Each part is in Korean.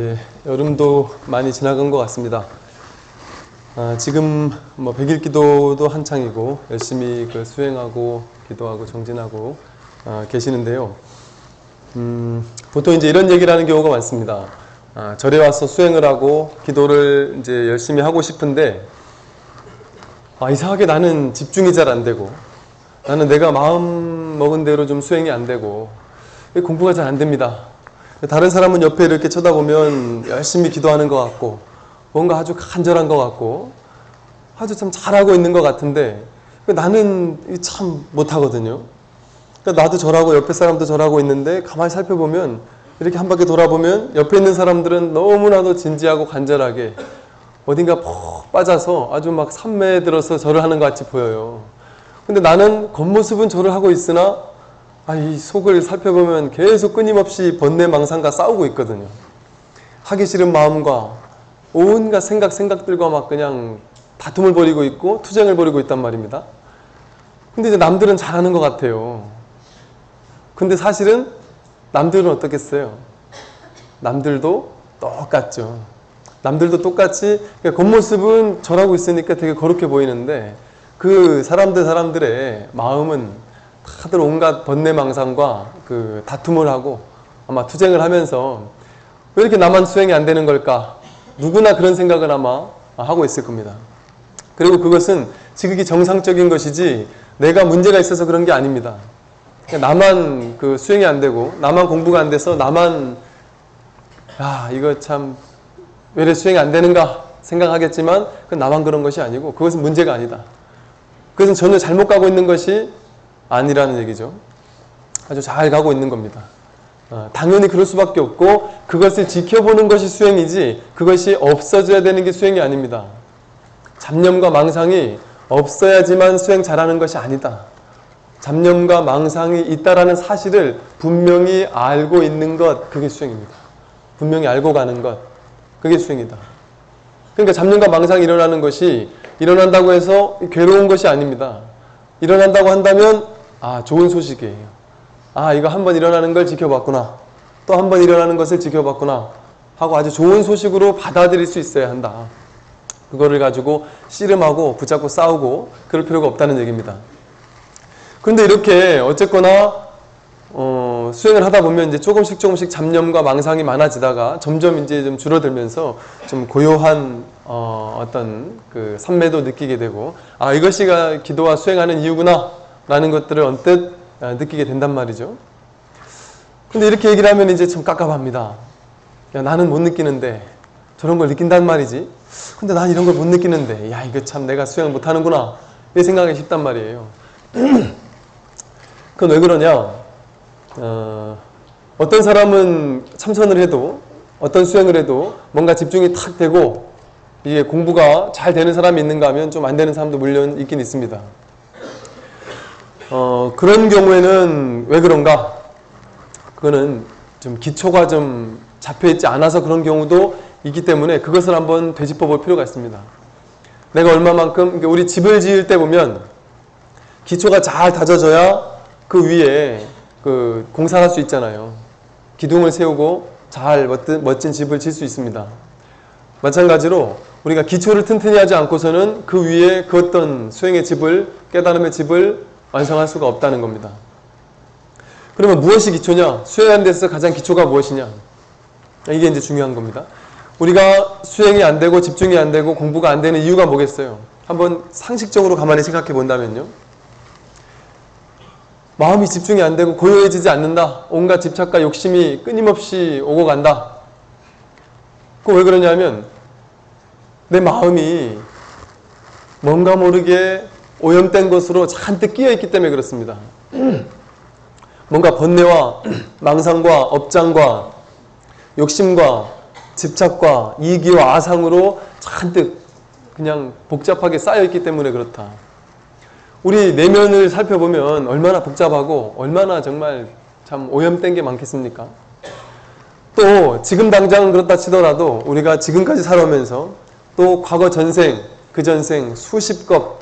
이제 여름도 많이 지나간 것 같습니다. 아, 지금 뭐 백일 기도도 한창이고 열심히 그 수행하고 기도하고 정진하고 아, 계시는데요. 음, 보통 이제 이런 얘기를 하는 경우가 많습니다. 아, 절에 와서 수행을 하고 기도를 이제 열심히 하고 싶은데 아, 이상하게 나는 집중이 잘 안 되고 나는 내가 마음 먹은 대로 좀 수행이 안 되고 공부가 잘 안 됩니다. 다른 사람은 옆에 이렇게 쳐다보면 열심히 기도하는 것 같고 뭔가 아주 간절한 것 같고 아주 참 잘하고 있는 것 같은데 나는 참 못하거든요. 그러니까 나도 절하고 옆에 사람도 절하고 있는데 가만히 살펴보면 이렇게 한 바퀴 돌아보면 옆에 있는 사람들은 너무나도 진지하고 간절하게 어딘가 푹 빠져서 아주 막 산매에 들어서 절을 하는 것 같이 보여요. 근데 나는 겉모습은 절을 하고 있으나 아, 이 속을 살펴보면 계속 끊임없이 번뇌망상과 싸우고 있거든요. 하기 싫은 마음과 온갖 생각, 생각들과 막 그냥 다툼을 벌이고 있고 투쟁을 벌이고 있단 말입니다. 근데 이제 남들은 잘하는 것 같아요. 근데 사실은 남들은 어떻겠어요? 남들도 똑같죠. 남들도 똑같이 그러니까 겉모습은 절하고 있으니까 되게 거룩해 보이는데 그 사람들 사람들의 마음은 다들 온갖 번뇌망상과 그 다툼을 하고 아마 투쟁을 하면서 왜 이렇게 나만 수행이 안 되는 걸까? 누구나 그런 생각을 아마 하고 있을 겁니다. 그리고 그것은 지극히 정상적인 것이지 내가 문제가 있어서 그런 게 아닙니다. 나만 그 수행이 안 되고 나만 공부가 안 돼서 나만 야 이거 참 왜 이래 수행이 안 되는가 생각하겠지만 그 나만 그런 것이 아니고 그것은 문제가 아니다. 그것은 전혀 잘못 가고 있는 것이 아니라는 얘기죠. 아주 잘 가고 있는 겁니다. 어, 당연히 그럴 수밖에 없고 그것을 지켜보는 것이 수행이지 그것이 없어져야 되는 게 수행이 아닙니다. 잡념과 망상이 없어야지만 수행 잘하는 것이 아니다. 잡념과 망상이 있다라는 사실을 분명히 알고 있는 것 그게 수행입니다. 분명히 알고 가는 것 그게 수행이다. 그러니까 잡념과 망상이 일어나는 것이 일어난다고 해서 괴로운 것이 아닙니다. 일어난다고 한다면 아, 좋은 소식이에요. 아, 이거 한 번 일어나는 걸 지켜봤구나. 또 한 번 일어나는 것을 지켜봤구나. 하고 아주 좋은 소식으로 받아들일 수 있어야 한다. 그거를 가지고 씨름하고 붙잡고 싸우고 그럴 필요가 없다는 얘기입니다. 그런데 이렇게 어쨌거나 어, 수행을 하다 보면 이제 조금씩 조금씩 잡념과 망상이 많아지다가 점점 이제 좀 줄어들면서 좀 고요한 어, 어떤 그 산매도 느끼게 되고 아 이것이 기도와 수행하는 이유구나 라는 것들을 언뜻 아, 느끼게 된단 말이죠. 근데 이렇게 얘기를 하면 이제 좀 깝깝합니다. 야, 나는 못 느끼는데 저런 걸 느낀단 말이지. 근데 난 이런 걸 못 느끼는데 야 이거 참 내가 수행을 못하는구나 이 생각이 쉽단 말이에요. 그건 왜 그러냐? 어, 어떤 사람은 참선을 해도 어떤 수행을 해도 뭔가 집중이 탁 되고 이게 공부가 잘 되는 사람이 있는가 하면 좀 안 되는 사람도 물론 있긴 있습니다. 어, 그런 경우에는 왜 그런가? 그거는 좀 기초가 좀 잡혀있지 않아서 그런 경우도 있기 때문에 그것을 한번 되짚어 볼 필요가 있습니다. 내가 얼마만큼, 우리 집을 지을 때 보면 기초가 잘 다져져야 그 위에 그 공사할 수 있잖아요. 기둥을 세우고 잘 멋진, 멋진 집을 질 수 있습니다. 마찬가지로 우리가 기초를 튼튼히 하지 않고서는 그 위에 그 어떤 수행의 집을, 깨달음의 집을 완성할 수가 없다는 겁니다. 그러면 무엇이 기초냐? 수행하는 데서 가장 기초가 무엇이냐? 이게 이제 중요한 겁니다. 우리가 수행이 안 되고 집중이 안 되고 공부가 안 되는 이유가 뭐겠어요? 한번 상식적으로 가만히 생각해 본다면요. 마음이 집중이 안 되고 고요해지지 않는다. 온갖 집착과 욕심이 끊임없이 오고 간다. 그 왜 그러냐면 내 마음이 뭔가 모르게 오염된 것으로 잔뜩 끼어 있기 때문에 그렇습니다. 뭔가 번뇌와 망상과 업장과 욕심과 집착과 이기와 아상으로 잔뜩 그냥 복잡하게 쌓여 있기 때문에 그렇다. 우리 내면을 살펴보면 얼마나 복잡하고 얼마나 정말 참 오염된 게 많겠습니까? 또 지금 당장은 그렇다 치더라도 우리가 지금까지 살아오면서 또 과거 전생, 그 전생 수십 것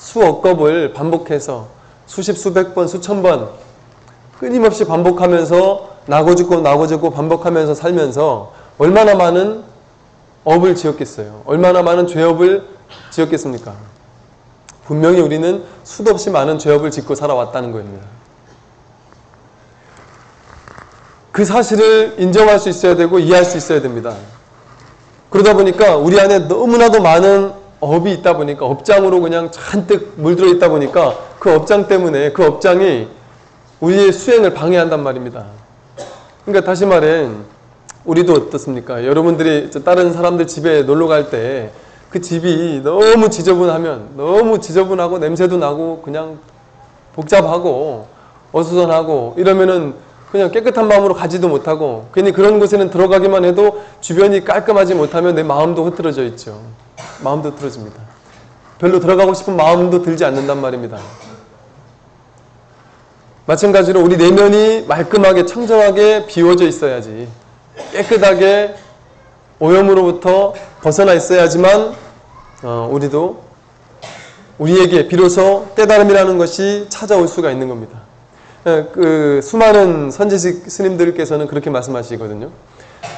수억 겁을 반복해서 수십 수백 번 수천 번 끊임없이 반복하면서 나고 죽고 나고 죽고 반복하면서 살면서 얼마나 많은 업을 지었겠어요? 얼마나 많은 죄업을 지었겠습니까? 분명히 우리는 수도 없이 많은 죄업을 짓고 살아왔다는 겁니다. 그 사실을 인정할 수 있어야 되고 이해할 수 있어야 됩니다. 그러다 보니까 우리 안에 너무나도 많은 업이 있다 보니까 업장으로 그냥 잔뜩 물들어 있다 보니까 그 업장 때문에 그 업장이 우리의 수행을 방해한단 말입니다. 그러니까 다시 말해 우리도 어떻습니까? 여러분들이 다른 사람들 집에 놀러 갈 때 그 집이 너무 지저분하면 너무 지저분하고 냄새도 나고 그냥 복잡하고 어수선하고 이러면은 그냥 깨끗한 마음으로 가지도 못하고 괜히 그런 곳에는 들어가기만 해도 주변이 깔끔하지 못하면 내 마음도 흐트러져 있죠. 마음도 흐트러집니다. 별로 들어가고 싶은 마음도 들지 않는단 말입니다. 마찬가지로 우리 내면이 말끔하게 청정하게 비워져 있어야지 깨끗하게 오염으로부터 벗어나 있어야지만 어, 우리도 우리에게 비로소 깨달음이라는 것이 찾아올 수가 있는 겁니다. 예, 그 수많은 선지식 스님들께서는 그렇게 말씀하시거든요.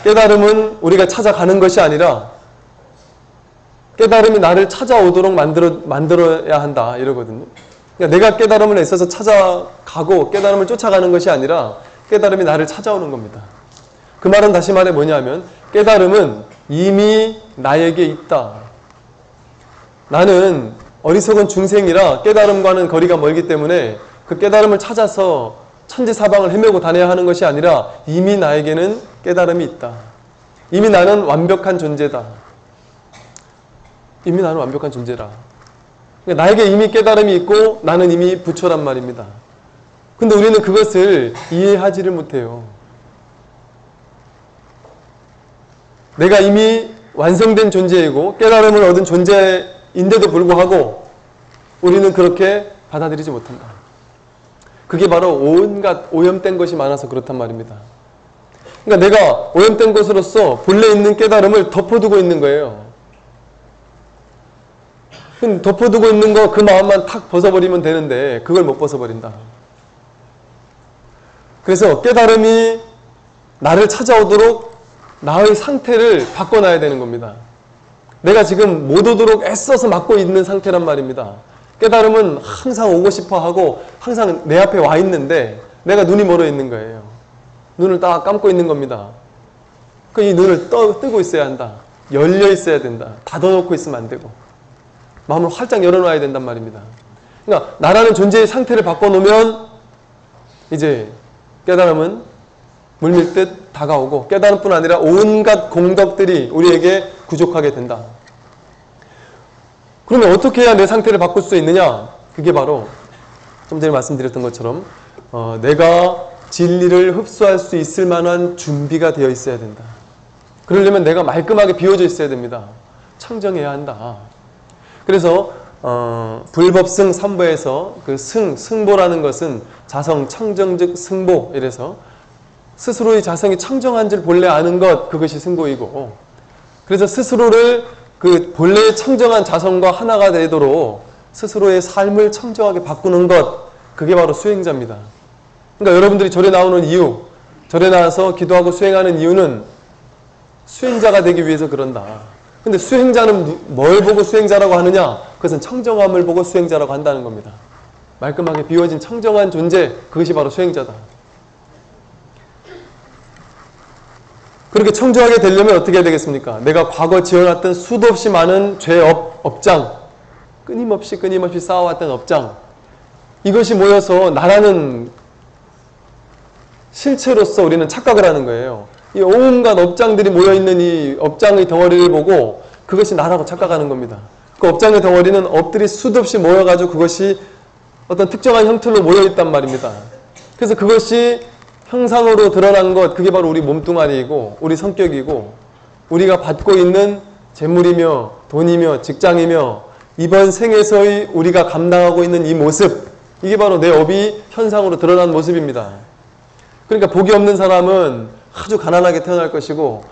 깨달음은 우리가 찾아가는 것이 아니라 깨달음이 나를 찾아오도록 만들어 만들어야 한다 이러거든요. 그러니까 내가 깨달음을 애써서 찾아가고 깨달음을 쫓아가는 것이 아니라 깨달음이 나를 찾아오는 겁니다. 그 말은 다시 말해 뭐냐면 깨달음은 이미 나에게 있다. 나는 어리석은 중생이라 깨달음과는 거리가 멀기 때문에 그 깨달음을 찾아서 천지사방을 헤매고 다녀야 하는 것이 아니라 이미 나에게는 깨달음이 있다. 이미 나는 완벽한 존재다. 이미 나는 완벽한 존재라. 그러니까 나에게 이미 깨달음이 있고 나는 이미 부처란 말입니다. 근데 우리는 그것을 이해하지를 못해요. 내가 이미 완성된 존재이고 깨달음을 얻은 존재인데도 불구하고 우리는 그렇게 받아들이지 못한다. 그게 바로 온갖 오염된 것이 많아서 그렇단 말입니다. 그러니까 내가 오염된 것으로서 본래 있는 깨달음을 덮어두고 있는 거예요. 덮어두고 있는 거 그 마음만 탁 벗어버리면 되는데 그걸 못 벗어버린다. 그래서 깨달음이 나를 찾아오도록 나의 상태를 바꿔놔야 되는 겁니다. 내가 지금 못 오도록 애써서 막고 있는 상태란 말입니다. 깨달음은 항상 오고 싶어 하고 항상 내 앞에 와 있는데 내가 눈이 멀어 있는 거예요. 눈을 딱 감고 있는 겁니다. 그 이 눈을 떠, 뜨고 있어야 한다. 열려 있어야 된다. 닫아놓고 있으면 안 되고. 마음을 활짝 열어놔야 된단 말입니다. 그러니까 나라는 존재의 상태를 바꿔놓으면 이제 깨달음은 물밀듯 다가오고 깨달음뿐 아니라 온갖 공덕들이 우리에게 구족하게 된다. 그러면 어떻게 해야 내 상태를 바꿀 수 있느냐? 그게 바로 좀 전에 말씀드렸던 것처럼 어, 내가 진리를 흡수할 수 있을 만한 준비가 되어 있어야 된다. 그러려면 내가 말끔하게 비워져 있어야 됩니다. 청정해야 한다. 그래서 어, 불법승 3보에서 그 승, 승보라는 것은 자성 청정즉 승보 이래서 스스로의 자성이 청정한지를 본래 아는 것 그것이 승보이고 그래서 스스로를 그 본래의 청정한 자성과 하나가 되도록 스스로의 삶을 청정하게 바꾸는 것 그게 바로 수행자입니다. 그러니까 여러분들이 절에 나오는 이유 절에 나와서 기도하고 수행하는 이유는 수행자가 되기 위해서 그런다. 근데 수행자는 뭘 보고 수행자라고 하느냐? 그것은 청정함을 보고 수행자라고 한다는 겁니다. 말끔하게 비워진 청정한 존재, 그것이 바로 수행자다. 그렇게 청정하게 되려면 어떻게 해야 되겠습니까? 내가 과거 지어놨던 수도 없이 많은 죄 업, 업장, 끊임없이 끊임없이 쌓아왔던 업장, 이것이 모여서 나라는 실체로서 우리는 착각을 하는 거예요. 이 온갖 업장들이 모여있는 이 업장의 덩어리를 보고 그것이 나라고 착각하는 겁니다. 그 업장의 덩어리는 업들이 수도 없이 모여가지고 그것이 어떤 특정한 형태로 모여있단 말입니다. 그래서 그것이 형상으로 드러난 것, 그게 바로 우리 몸뚱아리이고, 우리 성격이고, 우리가 받고 있는 재물이며, 돈이며, 직장이며, 이번 생에서의 우리가 감당하고 있는 이 모습, 이게 바로 내 업이 현상으로 드러난 모습입니다. 그러니까 복이 없는 사람은 아주 가난하게 태어날 것이고,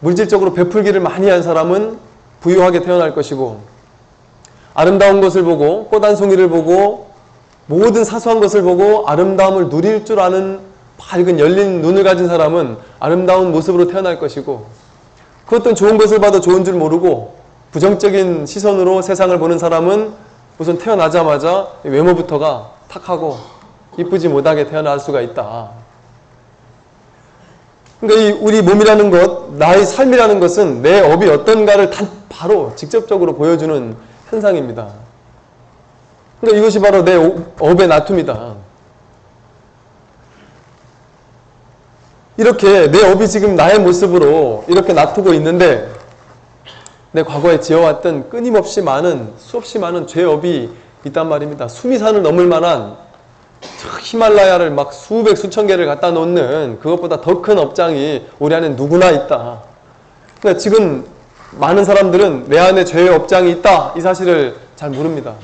물질적으로 베풀기를 많이 한 사람은 부유하게 태어날 것이고, 아름다운 것을 보고, 꽃 한 송이를 보고, 모든 사소한 것을 보고 아름다움을 누릴 줄 아는 밝은 열린 눈을 가진 사람은 아름다운 모습으로 태어날 것이고 그 어떤 좋은 것을 봐도 좋은 줄 모르고 부정적인 시선으로 세상을 보는 사람은 우선 태어나자마자 외모부터가 탁하고 이쁘지 못하게 태어날 수가 있다. 그러니까 이 우리 몸이라는 것, 나의 삶이라는 것은 내 업이 어떤가를 단 바로 직접적으로 보여주는 현상입니다. 그러니까 이것이 바로 내 업의 나툼이다. 이렇게 내 업이 지금 나의 모습으로 이렇게 나투고 있는데 내 과거에 지어왔던 끊임없이 많은 수없이 많은 죄업이 있단 말입니다. 수미산을 넘을 만한 저 히말라야를 막 수백 수천 개를 갖다 놓는 그것보다 더 큰 업장이 우리 안에 누구나 있다. 그러니까 지금 많은 사람들은 내 안에 죄의 업장이 있다 이 사실을 잘 모릅니다.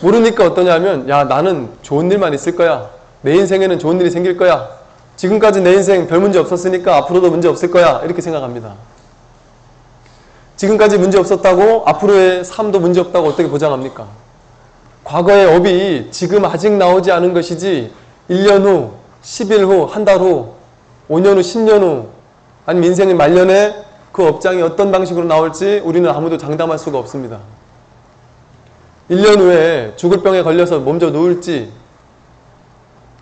모르니까 어떠냐면 야 나는 좋은 일만 있을 거야. 내 인생에는 좋은 일이 생길 거야. 지금까지 내 인생 별 문제 없었으니까 앞으로도 문제 없을 거야. 이렇게 생각합니다. 지금까지 문제 없었다고 앞으로의 삶도 문제 없다고 어떻게 보장합니까? 과거의 업이 지금 아직 나오지 않은 것이지 1년 후, 10일 후, 한 달 후, 5년 후, 10년 후 아니면 인생의 말년에 그 업장이 어떤 방식으로 나올지 우리는 아무도 장담할 수가 없습니다. 1년 후에 죽을 병에 걸려서 몸져 누울지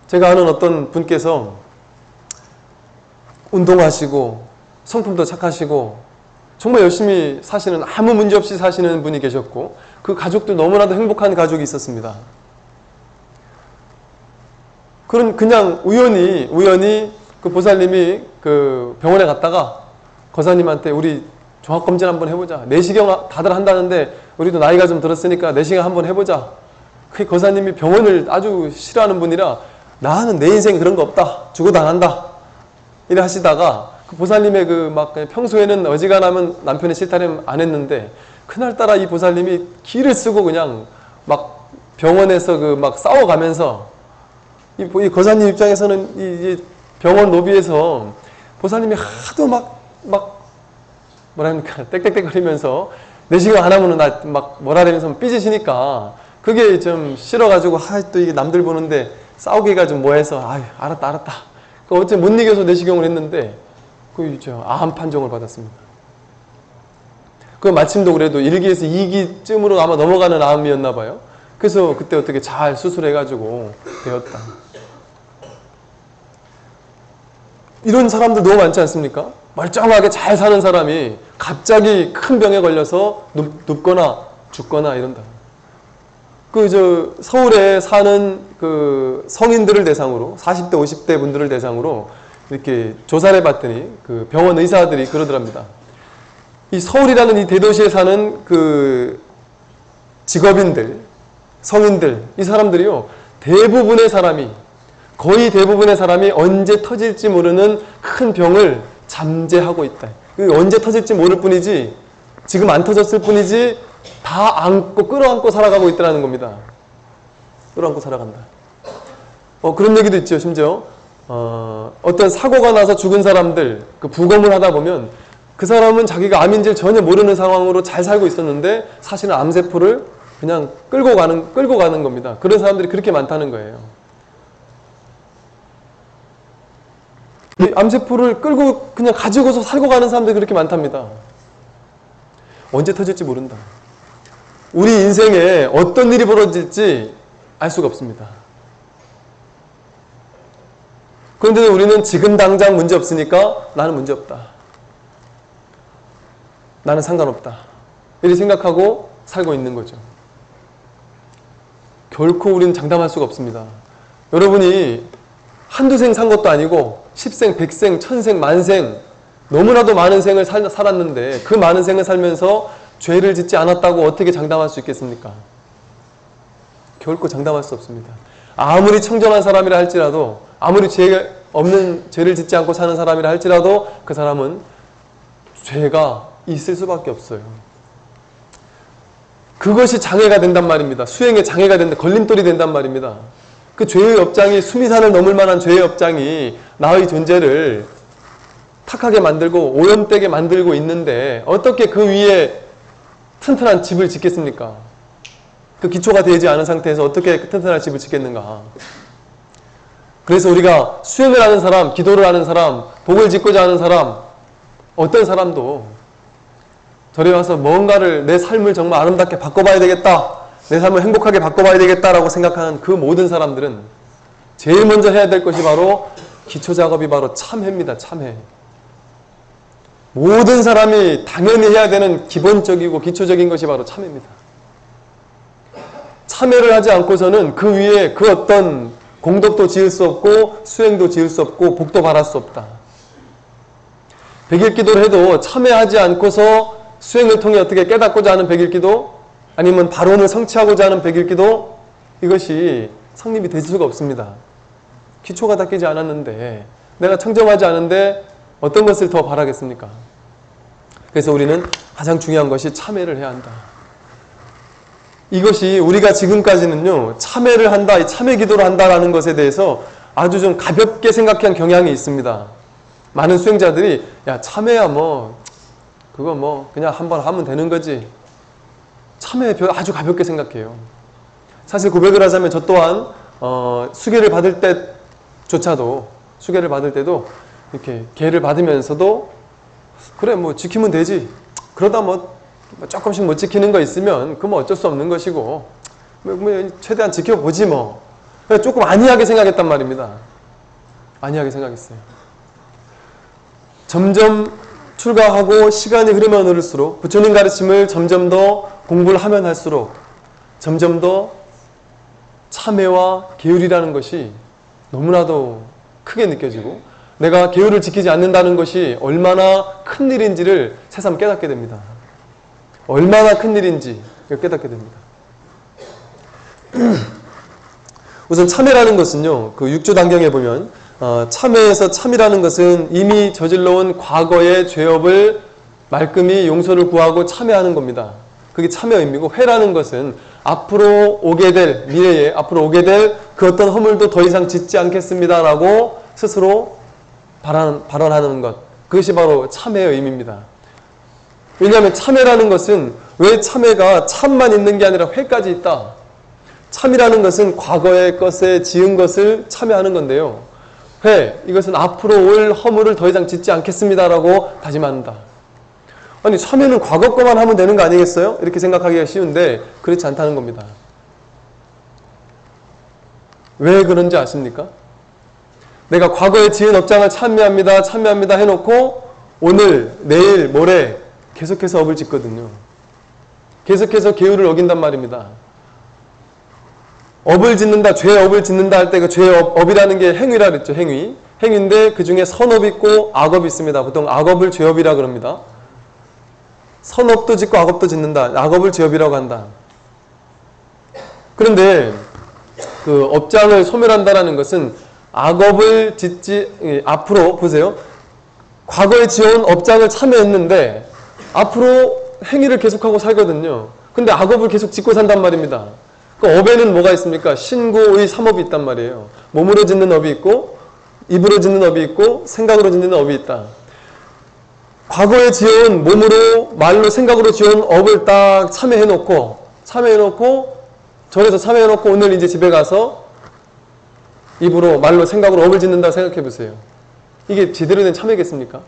제가 아는 어떤 분께서 운동하시고 성품도 착하시고 정말 열심히 사시는 아무 문제 없이 사시는 분이 계셨고 그 가족도 너무나도 행복한 가족이 있었습니다. 그런 그냥 우연히 우연히 그 보살님이 그 병원에 갔다가 거사님한테 우리 종합 검진 한번 해보자. 내시경 다들 한다는데 우리도 나이가 좀 들었으니까 내시경 한번 해보자. 그 거사님이 병원을 아주 싫어하는 분이라 나는 내 인생 그런 거 없다. 죽어도 안 한다. 이래 하시다가 그 보살님의 그 막 평소에는 어지간하면 남편의 싫다면 안 했는데 그날따라 이 보살님이 기를 쓰고 그냥 막 병원에서 그 막 싸워가면서 이, 이 거사님 입장에서는 이, 이 병원 로비에서 보살님이 하도 막, 막, 뭐랍니까, 땡땡땡거리면서 내시경 안 하면은 나 막 뭐라 그러면서 삐지시니까 그게 좀 싫어가지고, 아, 또 이게 남들 보는데 싸우기가 좀 뭐해서, 아유, 알았다, 알았다. 그 어째 못 이겨서 내시경을 했는데, 그, 암 판정을 받았습니다. 그 마침도 그래도 1기에서 2기쯤으로 아마 넘어가는 암이었나 봐요. 그래서 그때 어떻게 잘 수술해가지고 되었다. 이런 사람들 너무 많지 않습니까? 멀쩡하게 잘 사는 사람이 갑자기 큰 병에 걸려서 눕, 눕거나 죽거나 이런다. 그, 저, 서울에 사는 그 성인들을 대상으로, 40대, 50대 분들을 대상으로 이렇게 조사를 해봤더니 그 병원 의사들이 그러더랍니다. 이 서울이라는 이 대도시에 사는 그 직업인들, 성인들, 이 사람들이요, 대부분의 사람이 거의 대부분의 사람이 언제 터질지 모르는 큰 병을 잠재하고 있다. 그 언제 터질지 모를 뿐이지 지금 안 터졌을 뿐이지 다 안고 끌어안고 살아가고 있다는 겁니다. 끌어안고 살아간다. 어, 그런 얘기도 있죠. 심지어 어, 어떤 사고가 나서 죽은 사람들 그 부검을 하다 보면 그 사람은 자기가 암인지를 전혀 모르는 상황으로 잘 살고 있었는데 사실은 암세포를 그냥 끌고 가는 끌고 가는 겁니다. 그런 사람들이 그렇게 많다는 거예요. 이 암세포를 끌고 그냥 가지고서 살고 가는 사람들이 그렇게 많답니다. 언제 터질지 모른다. 우리 인생에 어떤 일이 벌어질지 알 수가 없습니다. 그런데 우리는 지금 당장 문제 없으니까 나는 문제 없다. 나는 상관없다. 이렇게 생각하고 살고 있는 거죠. 결코 우리는 장담할 수가 없습니다. 여러분이 한두 생 산 것도 아니고 십생, 백생, 천생, 만생 너무나도 많은 생을 살, 살았는데 그 많은 생을 살면서 죄를 짓지 않았다고 어떻게 장담할 수 있겠습니까? 결코 장담할 수 없습니다. 아무리 청정한 사람이라 할지라도 아무리 죄 없는 죄를 짓지 않고 사는 사람이라 할지라도 그 사람은 죄가 있을 수밖에 없어요. 그것이 장애가 된단 말입니다. 수행에 장애가 된다, 걸림돌이 된단 말입니다. 그 죄의 업장이 수미산을 넘을 만한 죄의 업장이 나의 존재를 탁하게 만들고 오염되게 만들고 있는데 어떻게 그 위에 튼튼한 집을 짓겠습니까? 그 기초가 되지 않은 상태에서 어떻게 그 튼튼한 집을 짓겠는가? 그래서 우리가 수행을 하는 사람, 기도를 하는 사람, 복을 짓고자 하는 사람, 어떤 사람도 절에 와서 뭔가를 내 삶을 정말 아름답게 바꿔봐야 되겠다. 내 삶을 행복하게 바꿔봐야 되겠다라고 생각하는 그 모든 사람들은 제일 먼저 해야 될 것이 바로 기초 작업이 바로 참회입니다. 참회. 모든 사람이 당연히 해야 되는 기본적이고 기초적인 것이 바로 참회입니다. 참회를 하지 않고서는 그 위에 그 어떤 공덕도 지을 수 없고 수행도 지을 수 없고 복도 바랄 수 없다. 백일 기도를 해도 참회하지 않고서 수행을 통해 어떻게 깨닫고자 하는 백일 기도 아니면 바론을 성취하고자 하는 백일 기도 이것이 성립이 될 수가 없습니다. 기초가 닦이지 않았는데 내가 청정하지 않은데 어떤 것을 더 바라겠습니까? 그래서 우리는 가장 중요한 것이 참회를 해야 한다. 이것이 우리가 지금까지는요, 참회를 한다, 이 참회 기도를 한다라는 것에 대해서 아주 좀 가볍게 생각한 경향이 있습니다. 많은 수행자들이, 야, 참회야 뭐, 그거 뭐, 그냥 한번 하면 되는 거지. 참회 아주 가볍게 생각해요. 사실 고백을 하자면 저 또한, 어, 수계를 받을 때조차도, 수계를 받을 때도, 이렇게 계를 받으면서도, 그래, 뭐, 지키면 되지. 그러다 뭐, 뭐 조금씩 못 지키는 거 있으면 그뭐 어쩔 수 없는 것이고 뭐, 뭐 최대한 지켜보지 뭐 조금 안이하게 생각했단 말입니다. 안이하게 생각했어요. 점점 출가하고 시간이 흐르면 흐를수록 부처님 가르침을 점점 더 공부를 하면 할수록 점점 더 참회와 계율이라는 것이 너무나도 크게 느껴지고 내가 계율을 지키지 않는다는 것이 얼마나 큰 일인지를 새삼 깨닫게 됩니다. 얼마나 큰 일인지 깨닫게 됩니다. 우선 참회라는 것은요, 그 육조 단경에 보면 어, 참회에서 참이라는 것은 이미 저질러온 과거의 죄업을 말끔히 용서를 구하고 참회하는 겁니다. 그게 참회 의미고 회라는 것은 앞으로 오게 될 미래에 앞으로 오게 될 그 어떤 허물도 더 이상 짓지 않겠습니다라고 스스로 발언, 발언하는 것 그것이 바로 참회의 의미입니다. 왜냐하면 참회라는 것은 왜 참회가 참만 있는 게 아니라 회까지 있다. 참이라는 것은 과거의 것에 지은 것을 참회하는 건데요. 회, 이것은 앞으로 올 허물을 더 이상 짓지 않겠습니다라고 다짐한다. 아니, 참회는 과거 거만 하면 되는 거 아니겠어요? 이렇게 생각하기가 쉬운데 그렇지 않다는 겁니다. 왜 그런지 아십니까? 내가 과거에 지은 업장을 참회합니다, 참회합니다 해놓고 오늘, 내일, 모레 계속해서 업을 짓거든요. 계속해서 계율을 어긴단 말입니다. 업을 짓는다, 죄 업을 짓는다 할 때 그 죄 업, 업이라는 게 행위라 그랬죠, 행위. 행위인데 그 중에 선업이 있고 악업이 있습니다. 보통 악업을 죄업이라 그럽니다. 선업도 짓고 악업도 짓는다. 악업을 죄업이라고 한다. 그런데 그 업장을 소멸한다라는 것은 악업을 짓지, 앞으로 보세요. 과거에 지어온 업장을 참회했는데 앞으로 행위를 계속하고 살거든요. 근데 악업을 계속 짓고 산단 말입니다. 그 업에는 뭐가 있습니까? 신구의 삼업이 있단 말이에요. 몸으로 짓는 업이 있고, 입으로 짓는 업이 있고, 생각으로 짓는 업이 있다. 과거에 지어온 몸으로, 말로, 생각으로 지어온 업을 딱 참회해놓고, 참여해놓고, 절에서 참여해놓고 오늘 이제 집에 가서 입으로, 말로, 생각으로 업을 짓는다 생각해 보세요. 이게 제대로 된 참여겠습니까?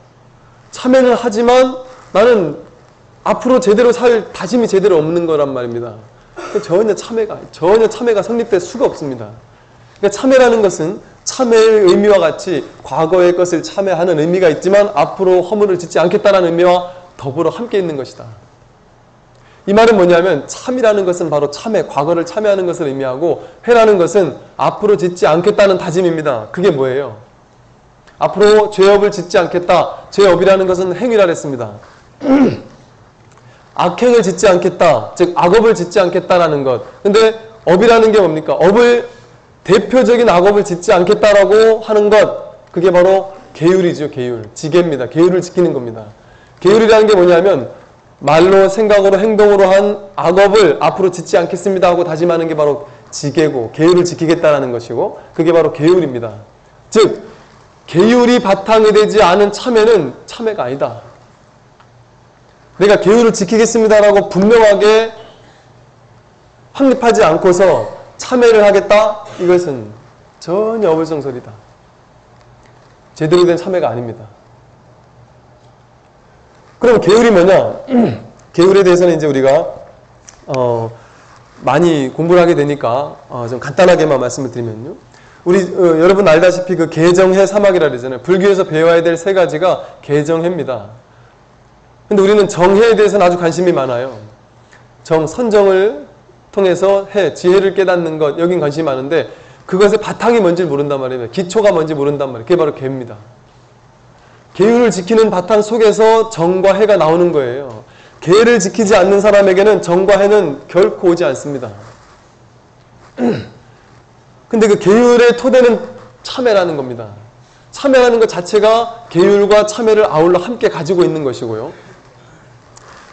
참여는 하지만 나는 앞으로 제대로 살 다짐이 제대로 없는 거란 말입니다. 전혀 참회가 전혀 참회가 성립될 수가 없습니다. 그러니까 참회라는 것은 참회의 의미와 같이 과거의 것을 참회하는 의미가 있지만 앞으로 허물을 짓지 않겠다는 의미와 더불어 함께 있는 것이다. 이 말은 뭐냐면 참이라는 것은 바로 참회, 과거를 참회하는 것을 의미하고 회라는 것은 앞으로 짓지 않겠다는 다짐입니다. 그게 뭐예요? 앞으로 죄업을 짓지 않겠다. 죄업이라는 것은 행위라 했습니다. 악행을 짓지 않겠다. 즉 악업을 짓지 않겠다라는 것. 근데 업이라는 게 뭡니까? 업을 대표적인 악업을 짓지 않겠다라고 하는 것. 그게 바로 계율이죠. 계율. 지계입니다. 계율을 지키는 겁니다. 계율이라는 게 뭐냐면 말로 생각으로 행동으로 한 악업을 앞으로 짓지 않겠습니다 하고 다짐하는 게 바로 지계고 계율을 지키겠다라는 것이고 그게 바로 계율입니다. 즉 계율이 바탕이 되지 않은 참회는 참회가 아니다. 내가 계율을 지키겠습니다라고 분명하게 확립하지 않고서 참회를 하겠다? 이것은 전혀 어불성설이다. 제대로 된 참회가 아닙니다. 그럼 계율이 뭐냐? 계율에 대해서는 이제 우리가 어, 많이 공부를 하게 되니까 어, 좀 간단하게만 말씀을 드리면요. 우리 어, 여러분 알다시피 그 개정해 사막이라 그러잖아요. 불교에서 배워야 될 세 가지가 개정해입니다. 근데 우리는 정해에 대해서는 아주 관심이 많아요. 정, 선정을 통해서 해, 지혜를 깨닫는 것, 여긴 관심이 많은데 그것의 바탕이 뭔지 모른단 말이에요. 기초가 뭔지 모른단 말이에요. 그게 바로 개입니다. 계율을 지키는 바탕 속에서 정과 해가 나오는 거예요. 계를 지키지 않는 사람에게는 정과 해는 결코 오지 않습니다. 근데 그 계율의 토대는 참회라는 겁니다. 참회라는 것 자체가 계율과 참회를 아울러 함께 가지고 있는 것이고요.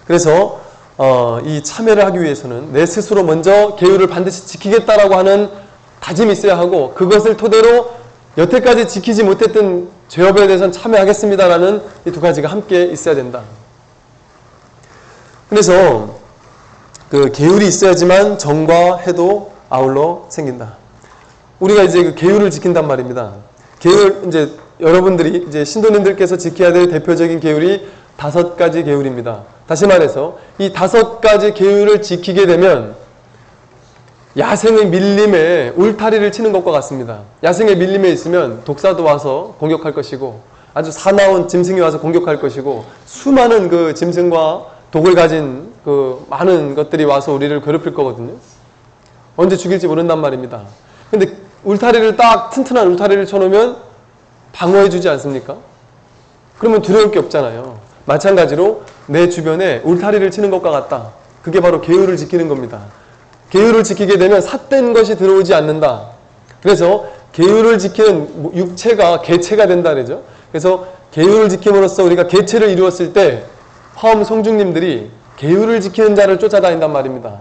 그래서 어, 이 참회를 하기 위해서는 내 스스로 먼저 계율을 반드시 지키겠다라고 하는 다짐이 있어야 하고 그것을 토대로 여태까지 지키지 못했던 죄업에 대해서는 참여하겠습니다라는 이 두 가지가 함께 있어야 된다. 그래서 그 계율이 있어야지만 정과 해도 아울러 생긴다. 우리가 이제 그 계율을 지킨단 말입니다. 계율 이제 여러분들이 이제 신도님들께서 지켜야 될 대표적인 계율이 다섯 가지 계율입니다. 다시 말해서 이 다섯 가지 계율을 지키게 되면 야생의 밀림에 울타리를 치는 것과 같습니다. 야생의 밀림에 있으면 독사도 와서 공격할 것이고 아주 사나운 짐승이 와서 공격할 것이고 수많은 그 짐승과 독을 가진 그 많은 것들이 와서 우리를 괴롭힐 거거든요. 언제 죽일지 모른단 말입니다. 근데 울타리를 딱 튼튼한 울타리를 쳐놓으면 방어해 주지 않습니까? 그러면 두려울 게 없잖아요. 마찬가지로 내 주변에 울타리를 치는 것과 같다. 그게 바로 계율을 지키는 겁니다. 계율을 지키게 되면 삿된 것이 들어오지 않는다. 그래서 계율을 지키는 뭐 육체가 개체가 된다 그러죠. 그래서 계율을 지킴으로써 우리가 개체를 이루었을 때 화엄 성중님들이 계율을 지키는 자를 쫓아다닌단 말입니다.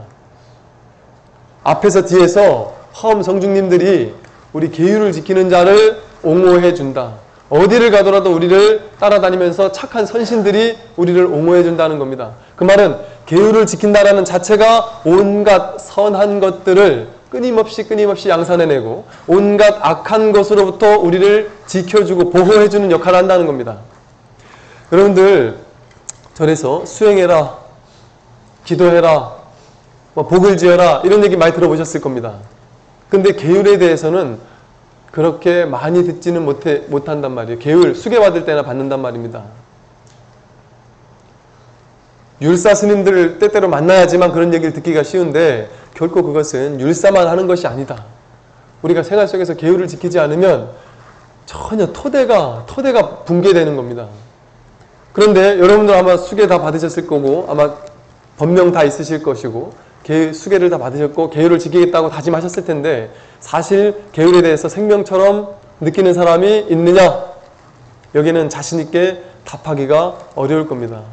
앞에서 뒤에서 화엄 성중님들이 우리 계율을 지키는 자를 옹호해 준다. 어디를 가더라도 우리를 따라다니면서 착한 선신들이 우리를 옹호해 준다는 겁니다. 그 말은 계율을 지킨다라는 자체가 온갖 선한 것들을 끊임없이 끊임없이 양산해내고 온갖 악한 것으로부터 우리를 지켜주고 보호해주는 역할을 한다는 겁니다. 여러분들 절에서 수행해라, 기도해라, 뭐 복을 지어라 이런 얘기 많이 들어보셨을 겁니다. 근데 계율에 대해서는 그렇게 많이 듣지는 못해, 못한단 말이에요. 계율, 수계 받을 때나 받는단 말입니다. 율사 스님들 때때로 만나야지만 그런 얘기를 듣기가 쉬운데 결코 그것은 율사만 하는 것이 아니다. 우리가 생활 속에서 계율을 지키지 않으면 전혀 토대가 토대가 붕괴되는 겁니다. 그런데 여러분들 아마 수계 다 받으셨을 거고 아마 법명 다 있으실 것이고 계, 수계를 다 받으셨고 계율을 지키겠다고 다짐하셨을 텐데 사실 계율에 대해서 생명처럼 느끼는 사람이 있느냐? 여기는 자신 있게 답하기가 어려울 겁니다.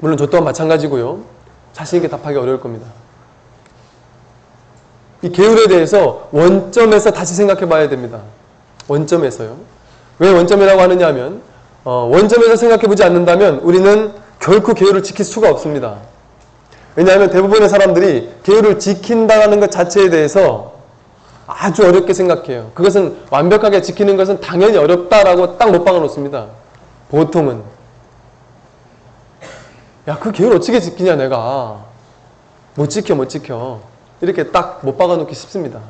물론 저 또한 마찬가지고요. 자신 있게 답하기 어려울 겁니다. 이 계율에 대해서 원점에서 다시 생각해 봐야 됩니다. 원점에서요. 왜 원점이라고 하느냐 하면 어, 원점에서 생각해 보지 않는다면 우리는 결코 계율을 지킬 수가 없습니다. 왜냐하면 대부분의 사람들이 계율을 지킨다는 것 자체에 대해서 아주 어렵게 생각해요. 그것은 완벽하게 지키는 것은 당연히 어렵다라고 딱 못 박아 놓습니다. 보통은. 야, 그 계율 어떻게 지키냐, 내가. 못 지켜, 못 지켜. 이렇게 딱 못 박아 놓기 쉽습니다.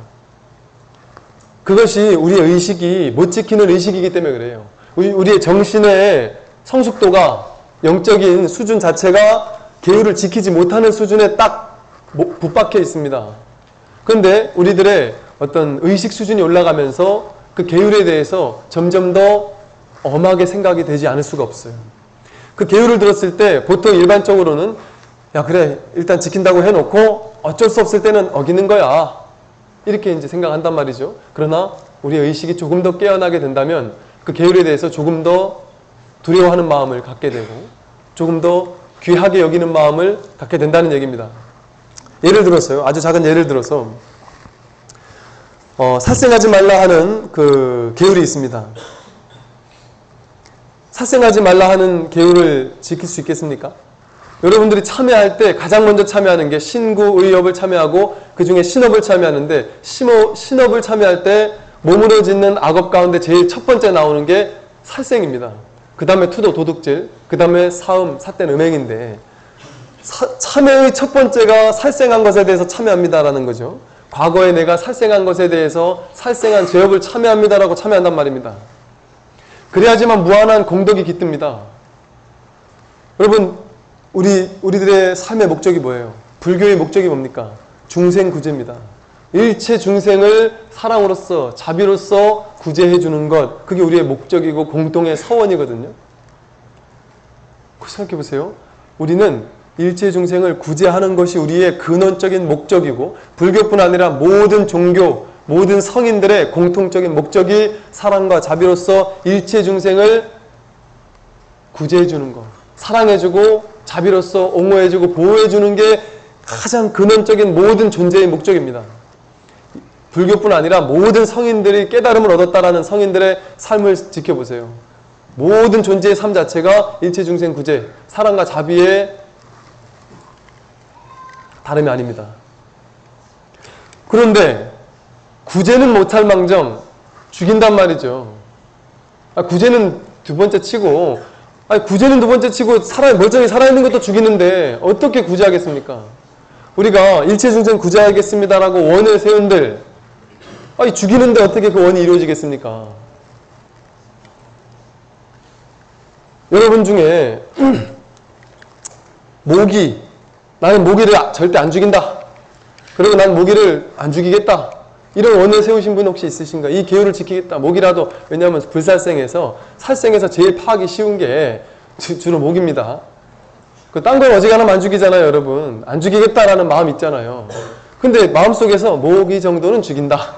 그것이 우리의 의식이 못 지키는 의식이기 때문에 그래요. 우리, 우리의 정신의 성숙도가 영적인 수준 자체가 계율을 지키지 못하는 수준에 딱 붙박혀 있습니다. 그런데 우리들의 어떤 의식 수준이 올라가면서 그 계율에 대해서 점점 더 엄하게 생각이 되지 않을 수가 없어요. 그 계율을 들었을 때 보통 일반적으로는 야 그래 일단 지킨다고 해놓고 어쩔 수 없을 때는 어기는 거야 이렇게 이제 생각한단 말이죠. 그러나 우리의 의식이 조금 더 깨어나게 된다면 그 계율에 대해서 조금 더 두려워하는 마음을 갖게 되고 조금 더 귀하게 여기는 마음을 갖게 된다는 얘기입니다. 예를 들어서요. 아주 작은 예를 들어서 어, 살생하지 말라 하는 그 계율이 있습니다. 살생하지 말라 하는 계율을 지킬 수 있겠습니까? 여러분들이 참여할 때 가장 먼저 참여하는 게 신구, 의업을 참여하고 그 중에 신업을 참여하는데 신업, 신업을 참여할 때 몸으로 짓는 악업 가운데 제일 첫 번째 나오는 게 살생입니다. 그 다음에 투도 도둑질, 그 다음에 사음, 삿된 음행인데 사- 참여의 첫 번째가 살생한 것에 대해서 참여합니다라는 거죠. 과거에 내가 살생한 것에 대해서 살생한 죄업을 참여합니다라고 참여한단 말입니다. 그래야지만 무한한 공덕이 깃듭니다. 여러분, 우리, 우리들의 삶의 목적이 뭐예요? 불교의 목적이 뭡니까? 중생 구제입니다. 일체 중생을 사랑으로서, 자비로서 구제해주는 것, 그게 우리의 목적이고 공동의 서원이거든요. 생각해 보세요. 우리는 일체 중생을 구제하는 것이 우리의 근원적인 목적이고, 불교뿐 아니라 모든 종교, 모든 성인들의 공통적인 목적이 사랑과 자비로서 일체 중생을 구제해주는 것, 사랑해주고 자비로서 옹호해주고 보호해주는 게 가장 근원적인 모든 존재의 목적입니다. 불교뿐 아니라 모든 성인들이 깨달음을 얻었다라는 성인들의 삶을 지켜보세요. 모든 존재의 삶 자체가 일체 중생 구제, 사랑과 자비의 다름이 아닙니다. 그런데 구제는 못할 망정 죽인단 말이죠. 아, 구제는 두 번째 치고, 아니, 구제는 두 번째 치고 살아 멀쩡히 살아있는 것도 죽이는데 어떻게 구제하겠습니까? 우리가 일체 중생 구제하겠습니다라고 원을 세운들, 아니 죽이는데 어떻게 그 원이 이루어지겠습니까? 여러분 중에 모기, 나는 모기를 절대 안 죽인다. 그리고 난 모기를 안 죽이겠다. 이런 원을 세우신 분 혹시 있으신가? 이 계율을 지키겠다. 모기라도 왜냐하면 불살생에서 살생에서 제일 파악이 쉬운 게 주, 주로 모기입니다. 그 딴 건 어지간하면 안 죽이잖아요, 여러분. 안 죽이겠다라는 마음 있잖아요. 근데 마음속에서 모기 정도는 죽인다.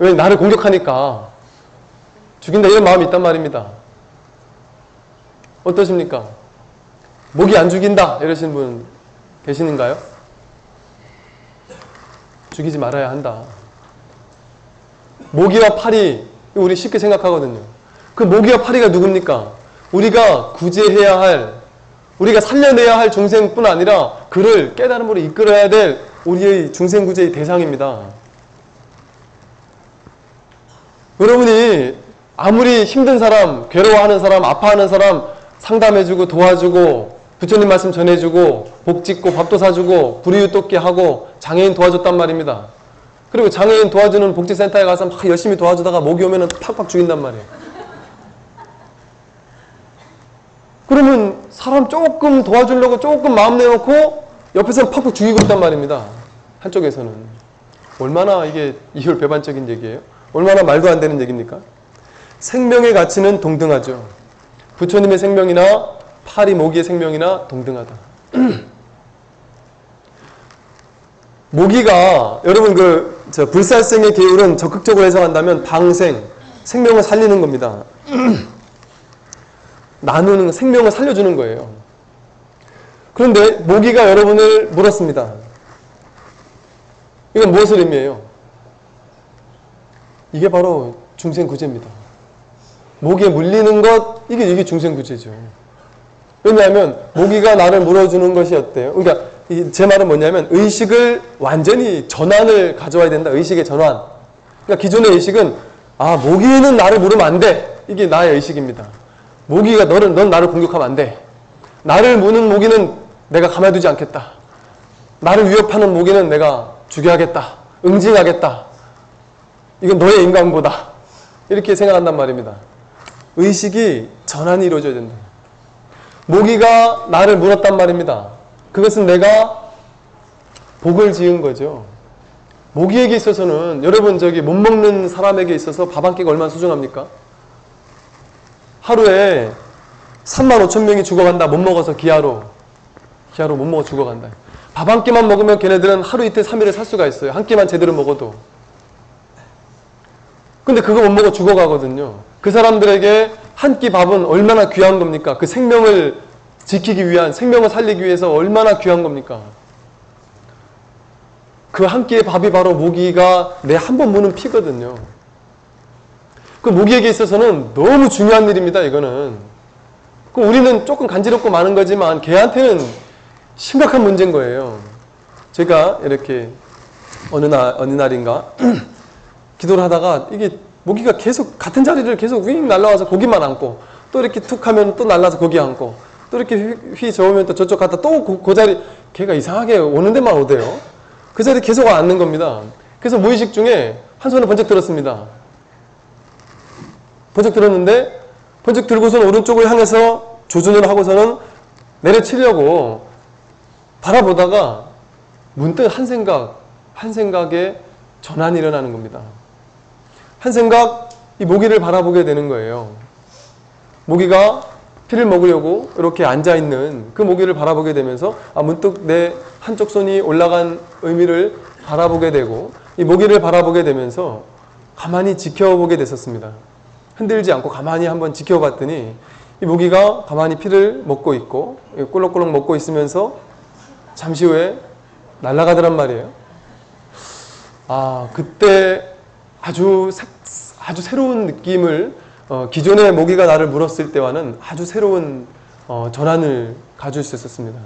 왜 나를 공격하니까 죽인다 이런 마음이 있단 말입니다. 어떠십니까? 모기 안 죽인다 이러시는 분 계시는가요? 죽이지 말아야 한다. 모기와 파리 우리 쉽게 생각하거든요. 그 모기와 파리가 누굽니까? 우리가 구제해야 할 우리가 살려내야 할 중생뿐 아니라 그를 깨달음으로 이끌어야 될 우리의 중생 구제의 대상입니다. 여러분이 아무리 힘든 사람, 괴로워하는 사람, 아파하는 사람 상담해주고 도와주고 부처님 말씀 전해주고 복 짓고 밥도 사주고 불이웃 돕게 하고 장애인 도와줬단 말입니다. 그리고 장애인 도와주는 복지센터에 가서 막 열심히 도와주다가 목이 오면은 팍팍 죽인단 말이에요. 그러면 사람 조금 도와주려고 조금 마음 내놓고 옆에서는 팍팍 죽이고 있단 말입니다. 한쪽에서는. 얼마나 이게 이율배반적인 얘기예요? 얼마나 말도 안 되는 얘기입니까? 생명의 가치는 동등하죠. 부처님의 생명이나 파리 모기의 생명이나 동등하다. 모기가 여러분 그저 불살생의 계율은 적극적으로 해석한다면 방생, 생명을 살리는 겁니다. 나누는 생명을 살려주는 거예요. 그런데 모기가 여러분을 물었습니다. 이건 무엇을 의미해요? 이게 바로 중생구제입니다. 모기에 물리는 것, 이게, 이게 중생구제죠. 왜냐하면, 모기가 나를 물어주는 것이 어때요? 그러니까, 이 제 말은 뭐냐면, 의식을 완전히 전환을 가져와야 된다. 의식의 전환. 그러니까 기존의 의식은, 아, 모기는 나를 물으면 안 돼. 이게 나의 의식입니다. 모기가 너를, 넌 나를 공격하면 안 돼. 나를 무는 모기는 내가 가만두지 않겠다. 나를 위협하는 모기는 내가 죽여야겠다. 응징하겠다. 이건 너의 인간보다. 이렇게 생각한단 말입니다. 의식이 전환이 이루어져야 된다. 모기가 나를 물었단 말입니다. 그것은 내가 복을 지은 거죠. 모기에게 있어서는 여러분 저기 못 먹는 사람에게 있어서 밥 한 끼가 얼마나 소중합니까? 하루에 3만 5천 명이 죽어간다. 못 먹어서 기아로. 기아로 못 먹어 죽어간다. 밥 한 끼만 먹으면 걔네들은 하루 이틀 3일을 살 수가 있어요. 한 끼만 제대로 먹어도. 근데 그거 못 먹어 죽어가거든요. 그 사람들에게 한 끼 밥은 얼마나 귀한 겁니까? 그 생명을 지키기 위한, 생명을 살리기 위해서 얼마나 귀한 겁니까? 그 한 끼의 밥이 바로 모기가 내 한 번 무는 피거든요. 그 모기에게 있어서는 너무 중요한 일입니다, 이거는. 그 우리는 조금 간지럽고 많은 거지만 걔한테는 심각한 문제인 거예요. 제가 이렇게 어느 날, 어느 날인가 기도를 하다가 이게 모기가 계속 같은 자리를 계속 윙 날라와서 고기만 안고 또 이렇게 툭 하면 또 날라서 거기 앉고 또 이렇게 휘, 휘 저으면 또 저쪽 갔다 또그 자리 걔가 이상하게 오는 데만 오대요. 그 자리 계속 앉는 겁니다. 그래서 무의식 중에 한 손을 번쩍 들었습니다. 번쩍 들었는데 번쩍 들고서는 오른쪽을 향해서 조준을 하고서는 내려치려고 바라보다가 문득 한 생각, 한 생각에 전환이 일어나는 겁니다. 한 생각, 이 모기를 바라보게 되는 거예요. 모기가 피를 먹으려고 이렇게 앉아 있는 그 모기를 바라보게 되면서 아, 문득 내 한쪽 손이 올라간 의미를 바라보게 되고 이 모기를 바라보게 되면서 가만히 지켜보게 됐었습니다. 흔들지 않고 가만히 한번 지켜봤더니 이 모기가 가만히 피를 먹고 있고 꿀럭꿀럭 먹고 있으면서 잠시 후에 날아가더란 말이에요. 아 그때 아주 색- 아주 새로운 느낌을 어, 기존의 모기가 나를 물었을 때와는 아주 새로운 어, 전환을 가질 수 있었습니다.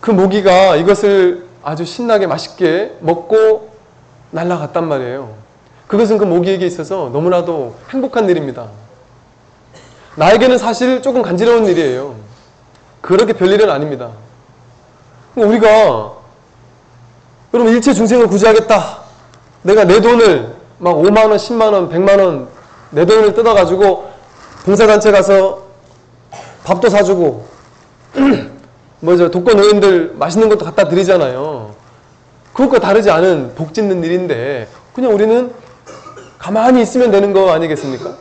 그 모기가 이것을 아주 신나게 맛있게 먹고 날아갔단 말이에요. 그것은 그 모기에게 있어서 너무나도 행복한 일입니다. 나에게는 사실 조금 간지러운 일이에요. 그렇게 별일은 아닙니다. 우리가 여러분 일체 중생을 구제하겠다. 내가 내 돈을 막 5만 원, 10만 원, 100만 원 내 돈을 뜯어 가지고 봉사단체 가서 밥도 사주고 뭐죠 독거 노인들 맛있는 것도 갖다 드리잖아요. 그것과 다르지 않은 복 짓는 일인데 그냥 우리는 가만히 있으면 되는 거 아니겠습니까?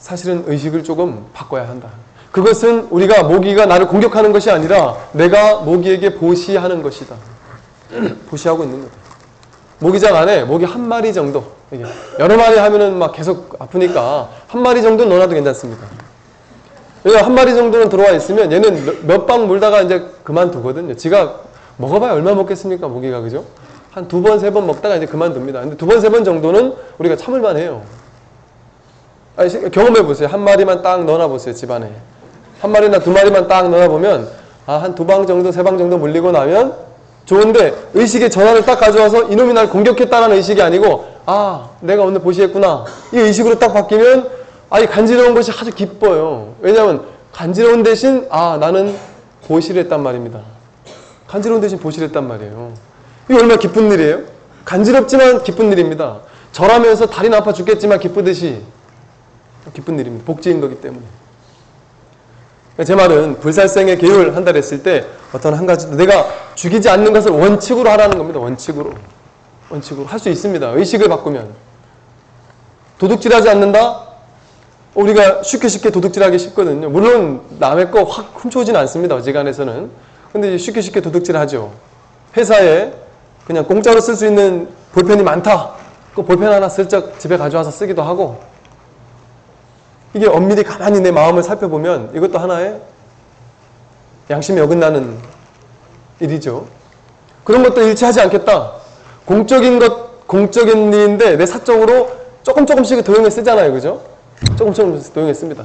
사실은 의식을 조금 바꿔야 한다. 그것은 우리가 모기가 나를 공격하는 것이 아니라 내가 모기에게 보시하는 것이다. 보시하고 있는 거다. 모기장 안에 모기 한 마리 정도, 여러 마리 하면은 막 계속 아프니까 한 마리 정도는 넣어놔도 괜찮습니다. 한 마리 정도는 들어와 있으면 얘는 몇 방 물다가 이제 그만두거든요. 지가 먹어봐야 얼마 먹겠습니까, 모기가 그죠? 한 두 번, 세 번 먹다가 이제 그만둡니다. 근데 두 번, 세 번 정도는 우리가 참을만 해요. 아니, 시- 경험해 보세요. 한 마리만 딱 넣어놔 보세요, 집안에. 한 마리나 두 마리만 딱 넣어놔 보면, 아, 한 두 방 정도, 세 방 정도 물리고 나면 좋은데, 의식의 전환을 딱 가져와서 이놈이 날 공격했다라는 의식이 아니고, 아, 내가 오늘 보시했구나. 이 의식으로 딱 바뀌면, 아, 이 간지러운 것이 아주 기뻐요. 왜냐하면, 간지러운 대신, 아, 나는 보시를 했단 말입니다. 간지러운 대신 보시를 했단 말이에요. 이거 얼마나 기쁜 일이에요? 간지럽지만 기쁜 일입니다. 절하면서 다리는 아파 죽겠지만 기쁘듯이 기쁜 일입니다. 복지인 거기 때문에. 제 말은 불살생의 계율 한다 했을 때 어떤 한 가지 내가 죽이지 않는 것을 원칙으로 하라는 겁니다. 원칙으로. 원칙으로 할 수 있습니다. 의식을 바꾸면. 도둑질하지 않는다? 우리가 쉽게 쉽게 도둑질하기 쉽거든요. 물론 남의 거 확 훔쳐오진 않습니다. 어지간해서는. 근데 쉽게 쉽게 도둑질하죠. 회사에 그냥 공짜로 쓸 수 있는 볼펜이 많다. 그 볼펜 하나 슬쩍 집에 가져와서 쓰기도 하고 이게 엄밀히 가만히 내 마음을 살펴보면 이것도 하나의 양심이 어긋나는 일이죠. 그런 것도 일치하지 않겠다. 공적인 것, 공적인 일인데 내 사적으로 조금 조금씩 도용해 쓰잖아요. 그죠? 조금 조금씩 도용해 씁니다.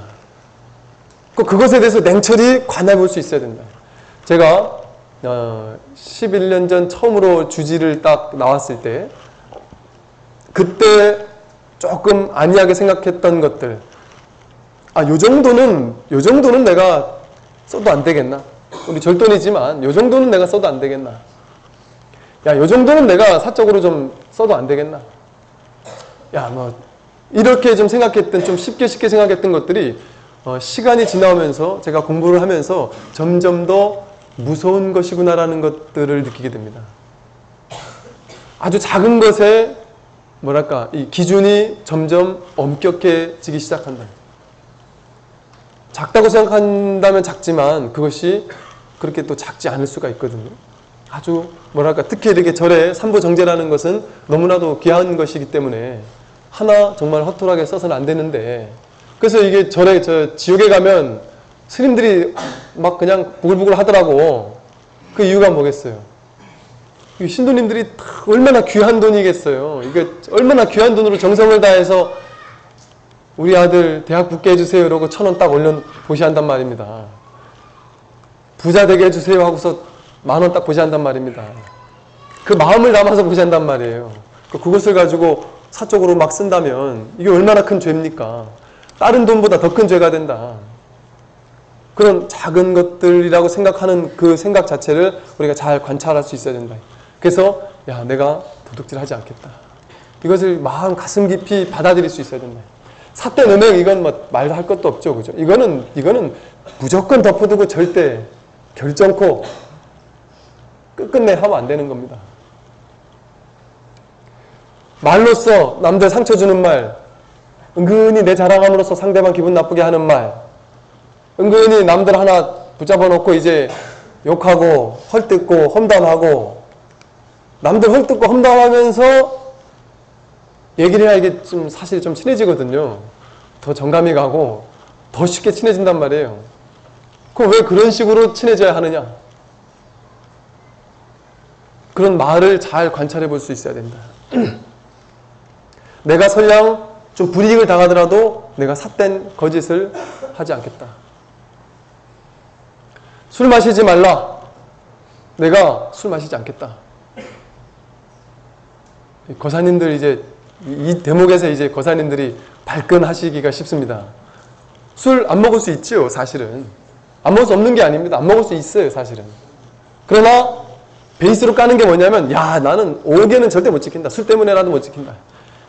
그 그것에 대해서 냉철히 관해 볼 수 있어야 된다. 제가 어, 11년 전 처음으로 주지를 딱 나왔을 때 그때 조금 안이하게 생각했던 것들 아, 요 정도는, 요 정도는 내가 써도 안 되겠나? 우리 절돈이지만, 요 정도는 내가 써도 안 되겠나? 야, 요 정도는 내가 사적으로 좀 써도 안 되겠나? 야, 뭐, 이렇게 좀 생각했던, 좀 쉽게 쉽게 생각했던 것들이, 어, 시간이 지나오면서 제가 공부를 하면서 점점 더 무서운 것이구나라는 것들을 느끼게 됩니다. 아주 작은 것에, 뭐랄까, 이 기준이 점점 엄격해지기 시작한다. 작다고 생각한다면 작지만 그것이 그렇게 또 작지 않을 수가 있거든요. 아주 뭐랄까 특히 이렇게 절의 삼보 정제라는 것은 너무나도 귀한 것이기 때문에 하나 정말 허술하게 써서는 안 되는데 그래서 이게 절에 저 지옥에 가면 스님들이 막 그냥 부글부글 하더라고 그 이유가 뭐겠어요? 이 신도님들이 다 얼마나 귀한 돈이겠어요. 이게 얼마나 귀한 돈으로 정성을 다해서 우리 아들 대학 붙게 해주세요 이러고 천 원 딱 올려 보시한단 말입니다. 부자 되게 해주세요 하고서 만 원 딱 보시한단 말입니다. 그 마음을 담아서 보시한단 말이에요. 그 그것을 가지고 사적으로 막 쓴다면 이게 얼마나 큰 죄입니까? 다른 돈보다 더 큰 죄가 된다. 그런 작은 것들이라고 생각하는 그 생각 자체를 우리가 잘 관찰할 수 있어야 된다. 그래서 야 내가 도둑질 하지 않겠다. 이것을 마음 가슴 깊이 받아들일 수 있어야 된다. 사대 음행 이건 뭐 말할 것도 없죠, 그죠? 이거는 이거는 무조건 덮어두고 절대 결정코 끝끝내 하면 안 되는 겁니다. 말로써 남들 상처 주는 말, 은근히 내 자랑함으로써 상대방 기분 나쁘게 하는 말, 은근히 남들 하나 붙잡아 놓고 이제 욕하고 헐뜯고 험담하고 남들 헐뜯고 험담하면서 얘기를 해야 이게 좀 사실 좀 친해지거든요. 더 정감이 가고 더 쉽게 친해진단 말이에요. 그럼 왜 그런 식으로 친해져야 하느냐? 그런 말을 잘 관찰해 볼 수 있어야 된다. 내가 설령 좀 불이익을 당하더라도 내가 삿된 거짓을 하지 않겠다. 술 마시지 말라. 내가 술 마시지 않겠다. 거사님들 이제 이 대목에서 이제 거사님들이 발끈하시기가 쉽습니다. 술 안 먹을 수 있죠, 사실은. 안 먹을 수 없는 게 아닙니다. 안 먹을 수 있어요, 사실은. 그러나 베이스로 까는 게 뭐냐면, 야, 나는 5개는 절대 못 지킨다. 술 때문에라도 못 지킨다.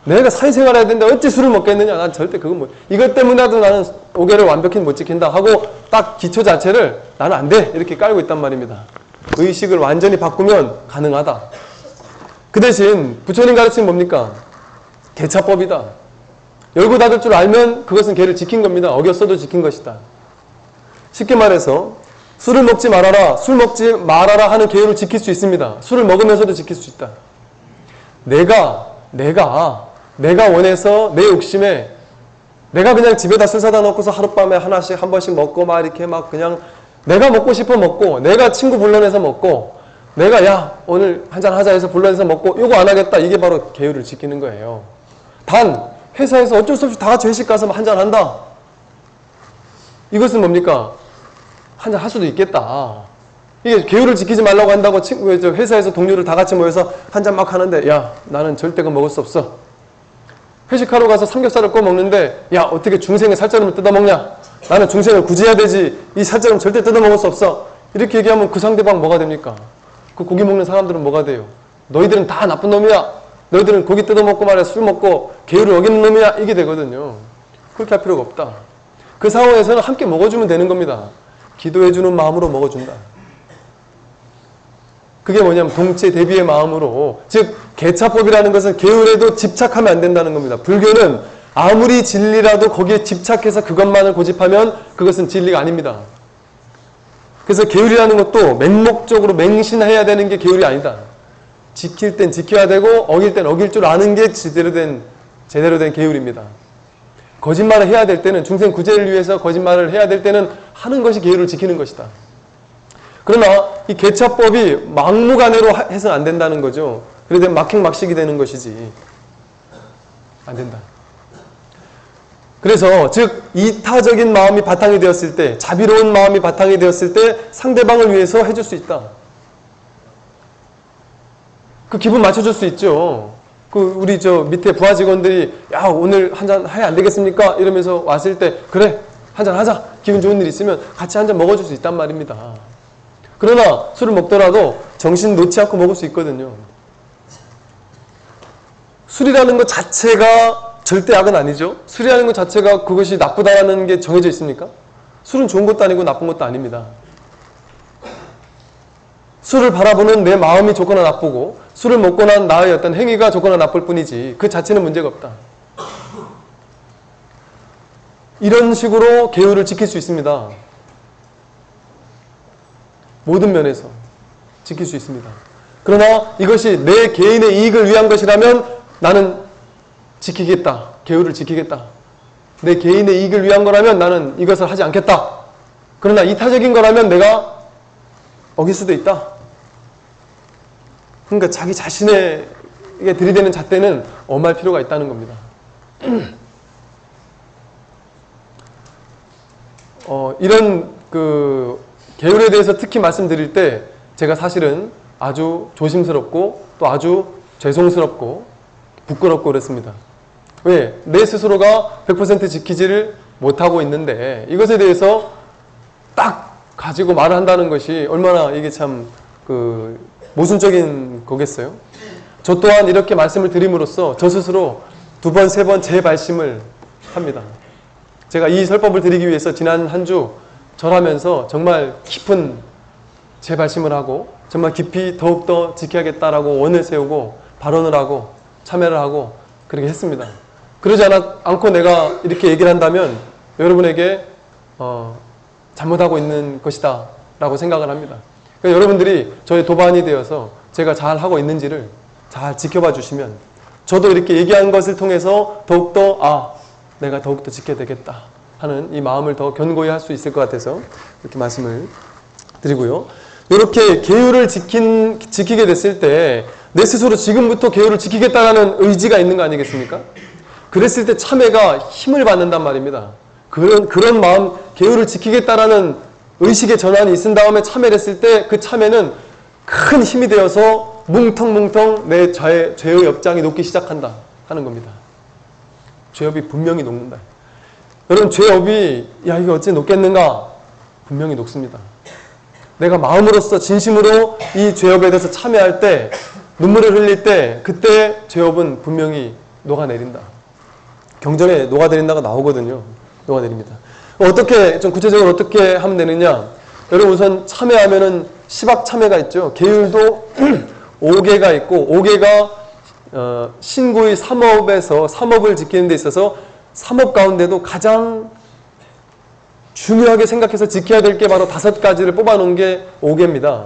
내가 사회생활 해야 되는데 어찌 술을 먹겠느냐? 난 절대 그건 못. 이것 때문에라도 나는 5개를 완벽히 못 지킨다. 하고 딱 기초 자체를 나는 안 돼. 이렇게 깔고 있단 말입니다. 의식을 완전히 바꾸면 가능하다. 그 대신 부처님 가르치는 뭡니까? 개차법이다. 열고 닫을 줄 알면 그것은 개를 지킨 겁니다. 어겼어도 지킨 것이다. 쉽게 말해서 술을 먹지 말아라, 술 먹지 말아라 하는 계율을 지킬 수 있습니다. 술을 먹으면서도 지킬 수 있다. 내가, 내가, 내가 원해서 내 욕심에 내가 그냥 집에다 술 사다 놓고서 하룻밤에 하나씩 한 번씩 먹고 막 이렇게 막 그냥 내가 먹고 싶어 먹고 내가 친구 불러내서 먹고 내가 야 오늘 한잔 하자 해서 불러내서 먹고 이거 안 하겠다 이게 바로 계율을 지키는 거예요. 단 회사에서 어쩔 수 없이 다 같이 회식 가서 한잔 한다. 이것은 뭡니까? 한잔 할 수도 있겠다. 이게 계율을 지키지 말라고 한다고 친구 저 회사에서 동료를 다 같이 모여서 한 잔 막 하는데 야 나는 절대 그 먹을 수 없어. 회식하러 가서 삼겹살을 구워 먹는데 야 어떻게 중생의 살자름을 뜯어 먹냐? 나는 중생을 구제해야 되지. 이 살자름 절대 뜯어 먹을 수 없어. 이렇게 얘기하면 그 상대방 뭐가 됩니까? 그 고기 먹는 사람들은 뭐가 돼요? 너희들은 다 나쁜 놈이야. 너희들은 고기 뜯어 먹고 말이야 술 먹고 계율을 어기는 놈이야 이게 되거든요. 그렇게 할 필요가 없다. 그 상황에서는 함께 먹어주면 되는 겁니다. 기도해주는 마음으로 먹어준다. 그게 뭐냐면 동체 대비의 마음으로 즉 개차법이라는 것은 계율에도 집착하면 안 된다는 겁니다. 불교는 아무리 진리라도 거기에 집착해서 그것만을 고집하면 그것은 진리가 아닙니다. 그래서 계율이라는 것도 맹목적으로 맹신해야 되는 게 계율이 아니다. 지킬 땐 지켜야 되고 어길 땐 어길 줄 아는 게 제대로 된 제대로 된 계율입니다. 거짓말을 해야 될 때는 중생 구제를 위해서 거짓말을 해야 될 때는 하는 것이 계율을 지키는 것이다. 그러나 이 개차법이 막무가내로 하- 해서는 안 된다는 거죠. 그래도 막행막식이 되는 것이지. 안 된다. 그래서 즉 이타적인 마음이 바탕이 되었을 때, 자비로운 마음이 바탕이 되었을 때 상대방을 위해서 해줄 수 있다. 그 기분 맞춰줄 수 있죠. 그 우리 저 밑에 부하 직원들이 야 오늘 한 잔 해야 안 되겠습니까? 이러면서 왔을 때 그래 한 잔 하자. 기분 좋은 일 있으면 같이 한 잔 먹어줄 수 있단 말입니다. 그러나 술을 먹더라도 정신 놓지 않고 먹을 수 있거든요. 술이라는 것 자체가 절대 악은 아니죠. 술이라는 것 자체가 그것이 나쁘다는 게 정해져 있습니까? 술은 좋은 것도 아니고 나쁜 것도 아닙니다. 술을 바라보는 내 마음이 좋거나 나쁘고 술을 먹고 난 나의 어떤 행위가 좋거나 나쁠 뿐이지 그 자체는 문제가 없다. 이런 식으로 계율을 지킬 수 있습니다. 모든 면에서 지킬 수 있습니다. 그러나 이것이 내 개인의 이익을 위한 것이라면 나는 지키겠다. 계율을 지키겠다. 내 개인의 이익을 위한 거라면 나는 이것을 하지 않겠다. 그러나 이타적인 거라면 내가 어길 수도 있다. 그러니까 자기 자신에게 들이대는 잣대는 엄할 필요가 있다는 겁니다. 어, 이런 그 계율에 대해서 특히 말씀드릴 때 제가 사실은 아주 조심스럽고 또 아주 죄송스럽고 부끄럽고 그렇습니다. 왜? 내 스스로가 100% 지키지를 못하고 있는데 이것에 대해서 딱 가지고 말을 한다는 것이 얼마나 이게 참그 모순적인 거겠어요? 저 또한 이렇게 말씀을 드림으로써 저 스스로 두 번, 세 번 재발심을 합니다. 제가 이 설법을 드리기 위해서 지난 한 주 절하면서 정말 깊은 재발심을 하고 정말 깊이 더욱더 지켜야겠다라고 원을 세우고 발언을 하고 참여를 하고 그렇게 했습니다. 그러지 않고 내가 이렇게 얘기를 한다면 여러분에게 어, 잘못하고 있는 것이다 라고 생각을 합니다. 그러니까 여러분들이 저의 도반이 되어서 제가 잘 하고 있는지를 잘 지켜봐 주시면 저도 이렇게 얘기한 것을 통해서 더욱더 아 내가 더욱더 지켜야 되겠다 하는 이 마음을 더 견고히 할 수 있을 것 같아서 이렇게 말씀을 드리고요. 이렇게 계율을 지킨, 지키게 됐을 때 내 스스로 지금부터 계율을 지키겠다라는 의지가 있는 거 아니겠습니까? 그랬을 때 참회가 힘을 받는단 말입니다. 그런, 그런 마음, 계율을 지키겠다라는 의식의 전환이 있은 다음에 참회를 했을 때 그 참회는 큰 힘이 되어서 뭉텅뭉텅 내 죄의, 죄의 업장이 녹기 시작한다 하는 겁니다. 죄업이 분명히 녹는다. 여러분, 죄업이, 야, 이거 어찌 녹겠는가? 분명히 녹습니다. 내가 마음으로서 진심으로 이 죄업에 대해서 참여할 때, 눈물을 흘릴 때, 그때 죄업은 분명히 녹아내린다. 경전에 녹아내린다가 나오거든요. 녹아내립니다. 어떻게, 좀 구체적으로 어떻게 하면 되느냐? 여러분 우선 참여하면은 시박 참여가 있죠. 계율도 5개가 있고, 5개가 어, 신구의 3업에서 3업을 지키는 데 있어서 3업 가운데도 가장 중요하게 생각해서 지켜야 될 게 바로 다섯 가지를 뽑아놓은 게 5개입니다.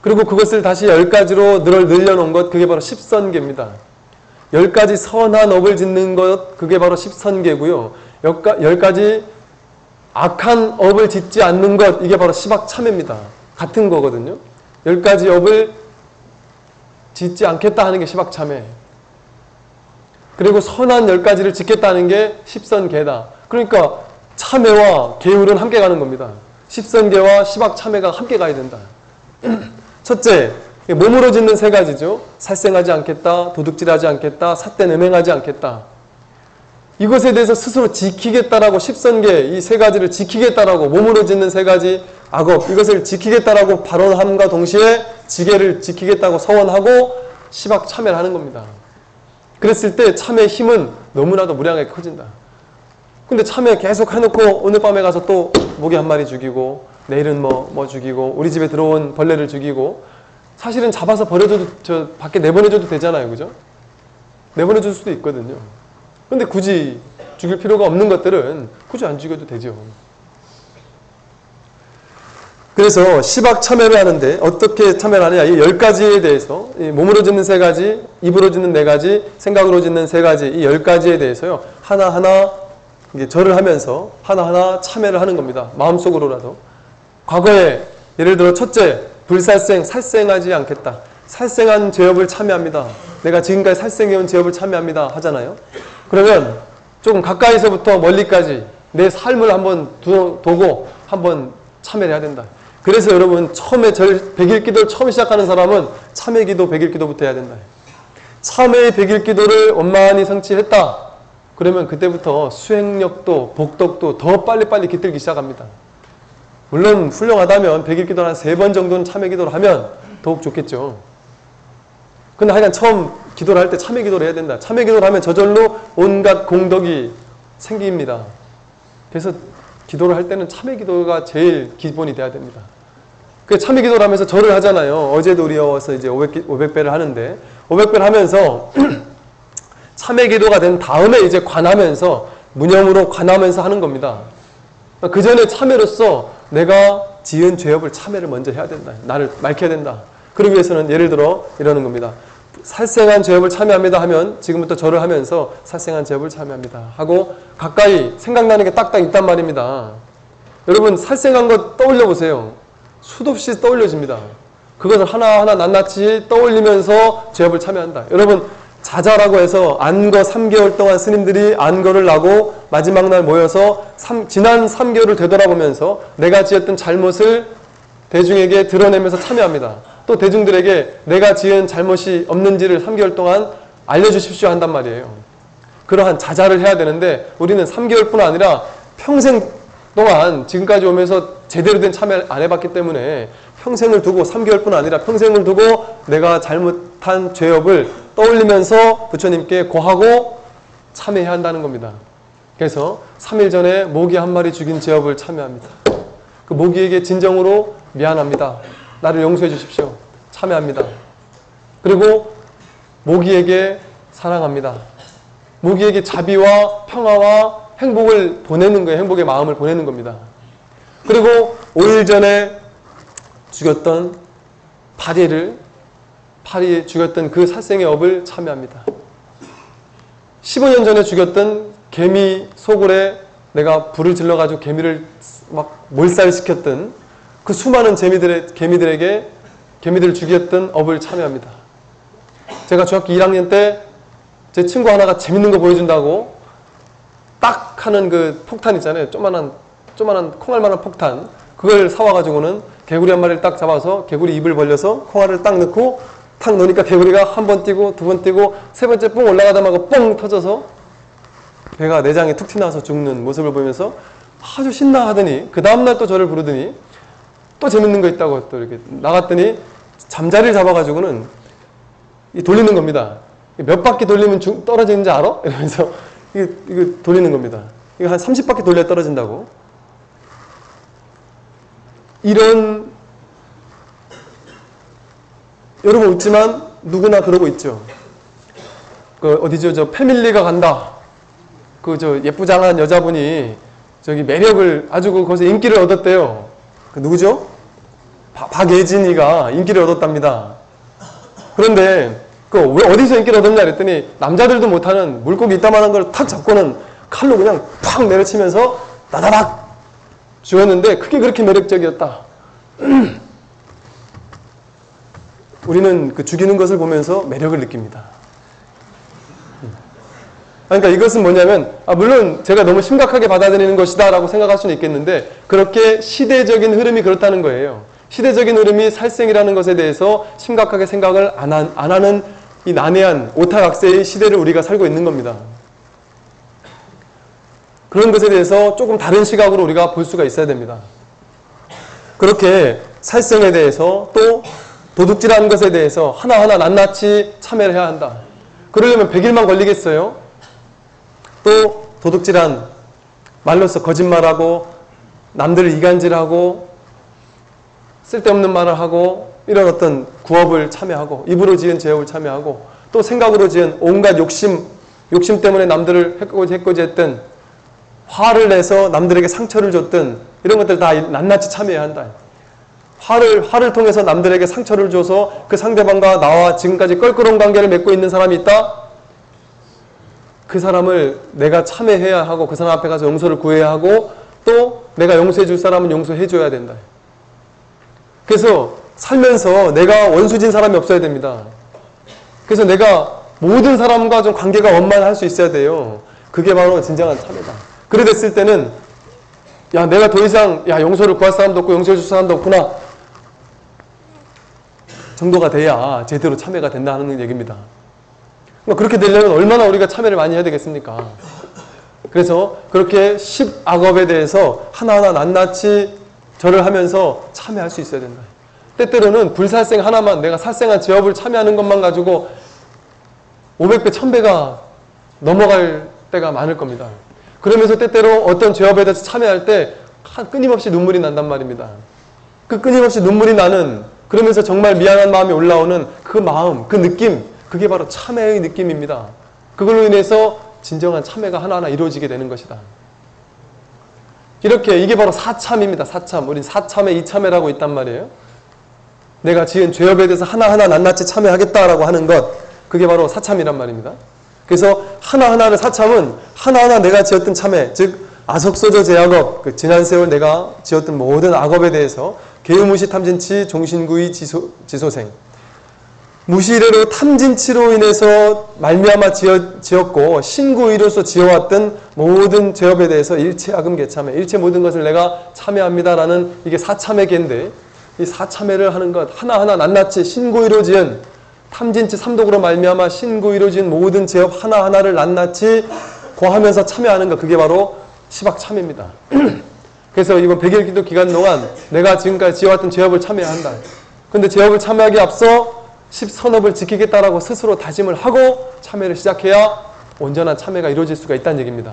그리고 그것을 다시 10가지로 늘, 늘려놓은 것, 그게 바로 10선계입니다. 10가지 선한 업을 짓는 것, 그게 바로 10선계고요. 10가지 악한 업을 짓지 않는 것, 이게 바로 시박 참회입니다. 같은 거거든요. 10가지 업을 짓지 않겠다 하는 게 시박 참회. 그리고 선한 10가지를 짓겠다는 게 십선계다. 그러니까 참회와 계율은 함께 가는 겁니다. 십선계와 시박 참회가 함께 가야 된다. 첫째, 몸으로 짓는 세 가지죠. 살생하지 않겠다, 도둑질하지 않겠다, 삿된 음행하지 않겠다. 이것에 대해서 스스로 지키겠다라고 십선계 이 세 가지를 지키겠다라고 몸으로 짓는 세 가지 악업 이것을 지키겠다라고 발언함과 동시에 지계를 지키겠다고 서원하고 시박 참여를 하는 겁니다. 그랬을 때 참의 힘은 너무나도 무량하게 커진다. 근데 참여 계속 해놓고 오늘 밤에 가서 또 모기 한 마리 죽이고 내일은 뭐, 뭐 죽이고 우리 집에 들어온 벌레를 죽이고 사실은 잡아서 버려줘도 저 밖에 내보내줘도 되잖아요. 그죠? 내보내줄 수도 있거든요. 근데 굳이 죽일 필요가 없는 것들은 굳이 안 죽여도 되죠. 그래서 시박 참여를 하는데 어떻게 참여를 하느냐 이 열 가지에 대해서 몸으로 짓는 세 가지, 입으로 짓는 네 가지, 생각으로 짓는 세 가지 이 열 가지에 대해서요 하나 하나 절을 하면서 하나 하나 참여를 하는 겁니다. 마음속으로라도 과거에 예를 들어 첫째 불살생 살생하지 않겠다. 살생한 죄업을 참여합니다. 내가 지금까지 살생해온 죄업을 참여합니다 하잖아요. 그러면 조금 가까이서부터 멀리까지 내 삶을 한번 두, 고 한번 참여를 해야 된다. 그래서 여러분 처음에 절 백일 기도를 처음 시작하는 사람은 참회 기도 백일 기도부터 해야 된다. 참회의 백일 기도를 원만히 성취했다. 그러면 그때부터 수행력도 복덕도 더 빨리빨리 깃들기 시작합니다. 물론 훌륭하다면 백일 기도를 한세번 정도는 참회 기도를 하면 더욱 좋겠죠. 근데 하여간 처음 기도를 할 때 참회 기도를 해야 된다. 참회 기도를 하면 저절로 온갖 공덕이 생깁니다. 그래서 기도를 할 때는 참회 기도가 제일 기본이 돼야 됩니다. 그 참회 기도를 하면서 절을 하잖아요. 어제도 우리 와서 이제 500, 500배를 하는데 500배를 하면서 참회 기도가 된 다음에 이제 관하면서 무념으로 관하면서 하는 겁니다. 그 전에 참회로서 내가 지은 죄업을 참회를 먼저 해야 된다. 나를 맑혀야 된다. 그러기 위해서는 예를 들어 이러는 겁니다. 살생한 죄업을 참여합니다 하면 지금부터 절을 하면서 살생한 죄업을 참여합니다 하고 가까이 생각나는 게 딱딱 있단 말입니다. 여러분 살생한 거 떠올려 보세요. 수도 없이 떠올려집니다. 그것을 하나하나 낱낱이 떠올리면서 죄업을 참여한다. 여러분 자자라고 해서 안거 3개월 동안 스님들이 안거를 나고 마지막 날 모여서 3, 지난 3개월을 되돌아보면서 내가 지었던 잘못을 대중에게 드러내면서 참여합니다. 또 대중들에게 내가 지은 잘못이 없는지를 3개월 동안 알려주십시오 한단 말이에요. 그러한 자자를 해야 되는데 우리는 3개월뿐 아니라 평생 동안 지금까지 오면서 제대로 된 참여 안 해봤기 때문에 평생을 두고 3개월뿐 아니라 평생을 두고 내가 잘못한 죄업을 떠올리면서 부처님께 고하고 참여해야 한다는 겁니다. 그래서 3일 전에 모기 한 마리 죽인 죄업을 참여합니다. 그 모기에게 진정으로 미안합니다. 나를 용서해 주십시오. 참여합니다. 그리고 모기에게 사랑합니다. 모기에게 자비와 평화와 행복을 보내는 거예요. 행복의 마음을 보내는 겁니다. 그리고 5일 전에 죽였던 파리를 파리 죽였던 그 살생의 업을 참여합니다. 15년 전에 죽였던 개미 소굴에 내가 불을 질러가지고 개미를 막 몰살시켰던 그 수많은 개미들의, 개미들에게 개미들을 죽였던 업을 참여합니다. 제가 중학교 1학년 때 제 친구 하나가 재밌는 거 보여준다고 딱 하는 그 폭탄 있잖아요. 조만한, 조만한 콩알만한 폭탄. 그걸 사와가지고는 개구리 한 마리를 딱 잡아서 개구리 입을 벌려서 콩알을 딱 넣고 탁 넣으니까 개구리가 한 번 뛰고 두 번 뛰고 세 번째 뽕 올라가다마고 뽕 터져서 배가 내장에 툭 튀나서 죽는 모습을 보면서 아주 신나 하더니 그 다음날 또 저를 부르더니 또 재밌는 거 있다고 또 이렇게 나갔더니 잠자리를 잡아가지고는 이 돌리는 겁니다. 몇 바퀴 돌리면 중- 떨어지는지 알아? 이러면서 이거, 이거 돌리는 겁니다. 이거 한 30바퀴 돌려야 떨어진다고. 이런 여러분 웃지만 누구나 그러고 있죠. 그 어디죠? 저 패밀리가 간다. 그 저 예쁘장한 여자분이 저기 매력을 아주 그 거기서 인기를 얻었대요. 그 누구죠? 바- 박예진이가 인기를 얻었답니다. 그런데 그왜 어디서 인기를 얻었냐 그랬더니 남자들도 못하는 물고기 이따만한 걸 탁 잡고는 칼로 그냥 팍 내려치면서 나다닥 죽었는데 그게 그렇게 매력적이었다. 우리는 그 죽이는 것을 보면서 매력을 느낍니다. 그러니까 이것은 뭐냐면 아 물론 제가 너무 심각하게 받아들이는 것이다라고 생각할 수는 있겠는데 그렇게 시대적인 흐름이 그렇다는 거예요. 시대적인 흐름이 살생이라는 것에 대해서 심각하게 생각을 안, 한- 안 하는 이 난해한 오타각세의 시대를 우리가 살고 있는 겁니다. 그런 것에 대해서 조금 다른 시각으로 우리가 볼 수가 있어야 됩니다. 그렇게 살생에 대해서 또 도둑질하는 것에 대해서 하나하나 낱낱이 참여를 해야 한다. 그러려면 100일만 걸리겠어요? 또 도둑질한 말로써 거짓말하고 남들을 이간질하고 쓸데없는 말을 하고 이런 어떤 구업을 참여하고 입으로 지은 죄업을 참여하고 또 생각으로 지은 온갖 욕심 욕심 때문에 남들을 해코지 해코지 했던 화를 내서 남들에게 상처를 줬던 이런 것들 다 낱낱이 참여해야 한다. 화를 화를 통해서 남들에게 상처를 줘서 그 상대방과 나와 지금까지 껄끄러운 관계를 맺고 있는 사람이 있다. 그 사람을 내가 참여해야 하고 그 사람 앞에 가서 용서를 구해야 하고 또 내가 용서해 줄 사람은 용서해 줘야 된다. 그래서 살면서 내가 원수진 사람이 없어야 됩니다. 그래서 내가 모든 사람과 좀 관계가 원만할 수 있어야 돼요. 그게 바로 진정한 참여다. 그래 됐을 때는 야 내가 더 이상 야 용서를 구할 사람도 없고 용서해 줄 사람도 없구나 정도가 돼야 제대로 참여가 된다는 얘기입니다. 그러니까 그렇게 되려면 얼마나 우리가 참여를 많이 해야 되겠습니까? 그래서 그렇게 10악업에 대해서 하나하나 낱낱이 절을 하면서 참여할 수 있어야 된다. 때때로는 불살생 하나만 내가 살생한 제업을 참여하는 것만 가지고 500배, 1000배가 넘어갈 때가 많을 겁니다. 그러면서 때때로 어떤 제업에 대해서 참여할 때 하- 끊임없이 눈물이 난단 말입니다. 그 끊임없이 눈물이 나는 그러면서 정말 미안한 마음이 올라오는 그 마음, 그 느낌, 그게 바로 참회의 느낌입니다. 그걸로 인해서 진정한 참회가 하나하나 이루어지게 되는 것이다. 이렇게 이게 바로 사참입니다. 사참. 우린 사참회, 이참회라고 있단 말이에요. 내가 지은 죄업에 대해서 하나하나 낱낱이 참여하겠다라고 하는 것. 그게 바로 사참이란 말입니다. 그래서 하나하나를 사참은 하나하나 내가 지었던 참회, 즉 아석소저 제악업, 그 지난 세월 내가 지었던 모든 악업에 대해서 개유무시 탐진치 종신구의 지소, 지소생 무시례로 탐진치로 인해서 말미암아 지었고 신구의로서 지어왔던 모든 죄업에 대해서 일체 악음 개참회, 일체 모든 것을 내가 참회합니다라는 이게 사참회계인데 이 사참회를 하는 것 하나하나 낱낱이 신구의로 지은 탐진치 삼독으로 말미암아 신고 이루어진 모든 제업 하나하나를 낱낱이 고하면서 참여하는 것 그게 바로 시박 참여입니다. 그래서 이번 100일 기도 기간 동안 내가 지금까지 지어왔던 제업을 참여해야 한다. 근데 제업을 참여하기 앞서 십선업을 지키겠다라고 스스로 다짐을 하고 참여를 시작해야 온전한 참여가 이루어질 수가 있다는 얘기입니다.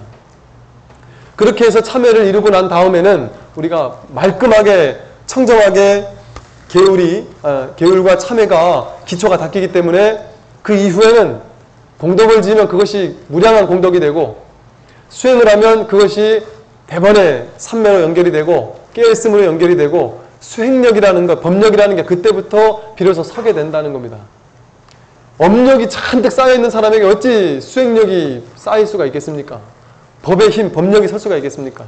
그렇게 해서 참여를 이루고 난 다음에는 우리가 말끔하게 청정하게 계율이 아, 계율과 참회가 기초가 닦이기 때문에 그 이후에는 공덕을 지으면 그것이 무량한 공덕이 되고 수행을 하면 그것이 대번에 삼매로 연결이 되고 깨어있음으로 연결이 되고 수행력이라는 것, 법력이라는 게 그때부터 비로소 서게 된다는 겁니다. 업력이 잔뜩 쌓여있는 사람에게 어찌 수행력이 쌓일 수가 있겠습니까? 법의 힘, 법력이 설 수가 있겠습니까?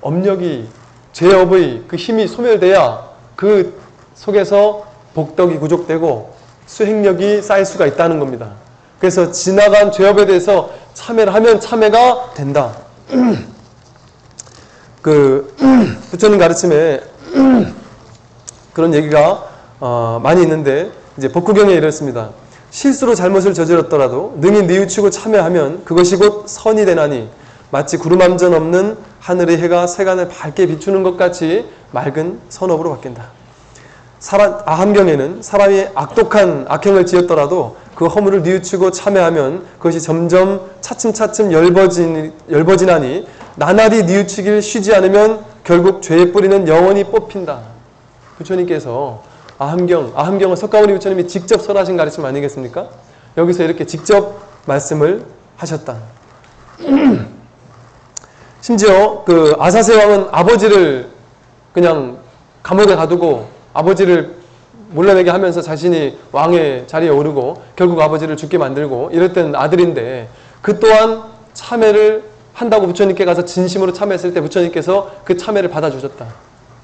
업력이, 죄업의 그 힘이 소멸돼야 그 속에서 복덕이 구족되고 수행력이 쌓일 수가 있다는 겁니다. 그래서 지나간 죄업에 대해서 참회를 하면 참회가 된다. 그 부처님 가르침에 그런 얘기가 어, 많이 있는데 이제 법구경에 이렇습니다. 실수로 잘못을 저질렀더라도 능히 뉘우치고 참여하면 그것이 곧 선이 되나니 마치 구름함전 없는 하늘의 해가 세간을 밝게 비추는 것 같이 맑은 선업으로 바뀐다. 사람, 아함경에는 사람이 악독한 악행을 지었더라도 그 허물을 뉘우치고 참여하면 그것이 점점 차츰차츰 열버진, 열버지나니 나날이 뉘우치길 쉬지 않으면 결국 죄의 뿌리는 영원히 뽑힌다. 부처님께서 아함경, 아함경은 석가모니 부처님이 직접 설하신 가르침 아니겠습니까? 여기서 이렇게 직접 말씀을 하셨다. 심지어 그 아사세 왕은 아버지를 그냥 감옥에 가두고 아버지를 몰라내게 하면서 자신이 왕의 자리에 오르고 결국 아버지를 죽게 만들고 이랬던 아들인데 그 또한 참회를 한다고 부처님께 가서 진심으로 참회했을 때 부처님께서 그 참회를 받아주셨다.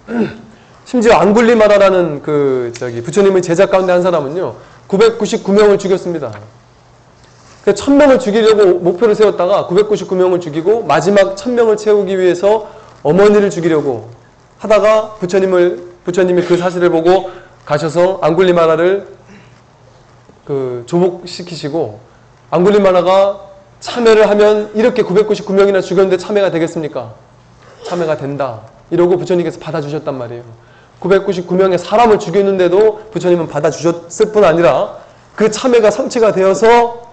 심지어 앙굴리마라라는 그 저기 부처님의 제자 가운데 한 사람은요 999명을 죽였습니다. 1000명을 죽이려고 목표를 세웠다가 999명을 죽이고 마지막 1000명을 채우기 위해서 어머니를 죽이려고 하다가 부처님을 부처님이 그 사실을 보고 가셔서 앙굴리마라를 그 조목시키시고 앙굴리마라가 참회를 하면 이렇게 999명이나 죽였는데 참회가 되겠습니까? 참회가 된다. 이러고 부처님께서 받아주셨단 말이에요. 999명의 사람을 죽였는데도 부처님은 받아주셨을 뿐 아니라 그 참회가 성취가 되어서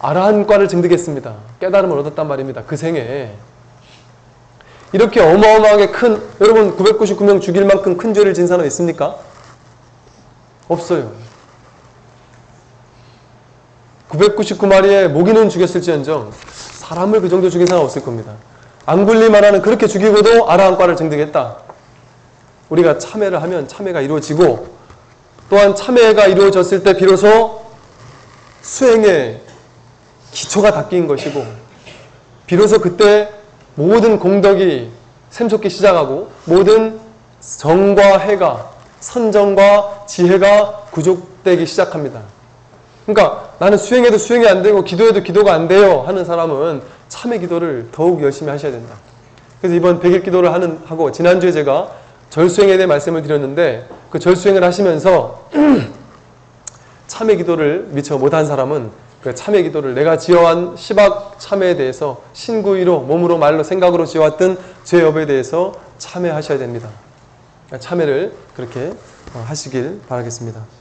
아라한과를 증득했습니다. 깨달음을 얻었단 말입니다. 그 생에. 이렇게 어마어마하게 큰, 여러분 999명 죽일 만큼 큰 죄를 진 사람 있습니까? 없어요. 999마리의 모기는 죽였을지언정 사람을 그 정도 죽인 사람 없을 겁니다. 앙굴리마라는 그렇게 죽이고도 아라한과를 증득했다. 우리가 참회를 하면 참회가 이루어지고 또한 참회가 이루어졌을 때 비로소 수행의 기초가 닦인 것이고 비로소 그때 모든 공덕이 샘솟기 시작하고 모든 정과 해가 선정과 지혜가 구족되기 시작합니다. 그러니까 나는 수행해도 수행이 안 되고 기도해도 기도가 안 돼요 하는 사람은 참회 기도를 더욱 열심히 하셔야 된다. 그래서 이번 100일 기도를 하는 하고 지난주에 제가 절수행에 대해 말씀을 드렸는데 그 절수행을 하시면서 참회 기도를 미처 못한 사람은 그 참회 기도를 내가 지어온 시박 참회에 대해서 신구의로 몸으로 말로 생각으로 지어왔던 죄업에 대해서 참회하셔야 됩니다. 참회를 그렇게 하시길 바라겠습니다.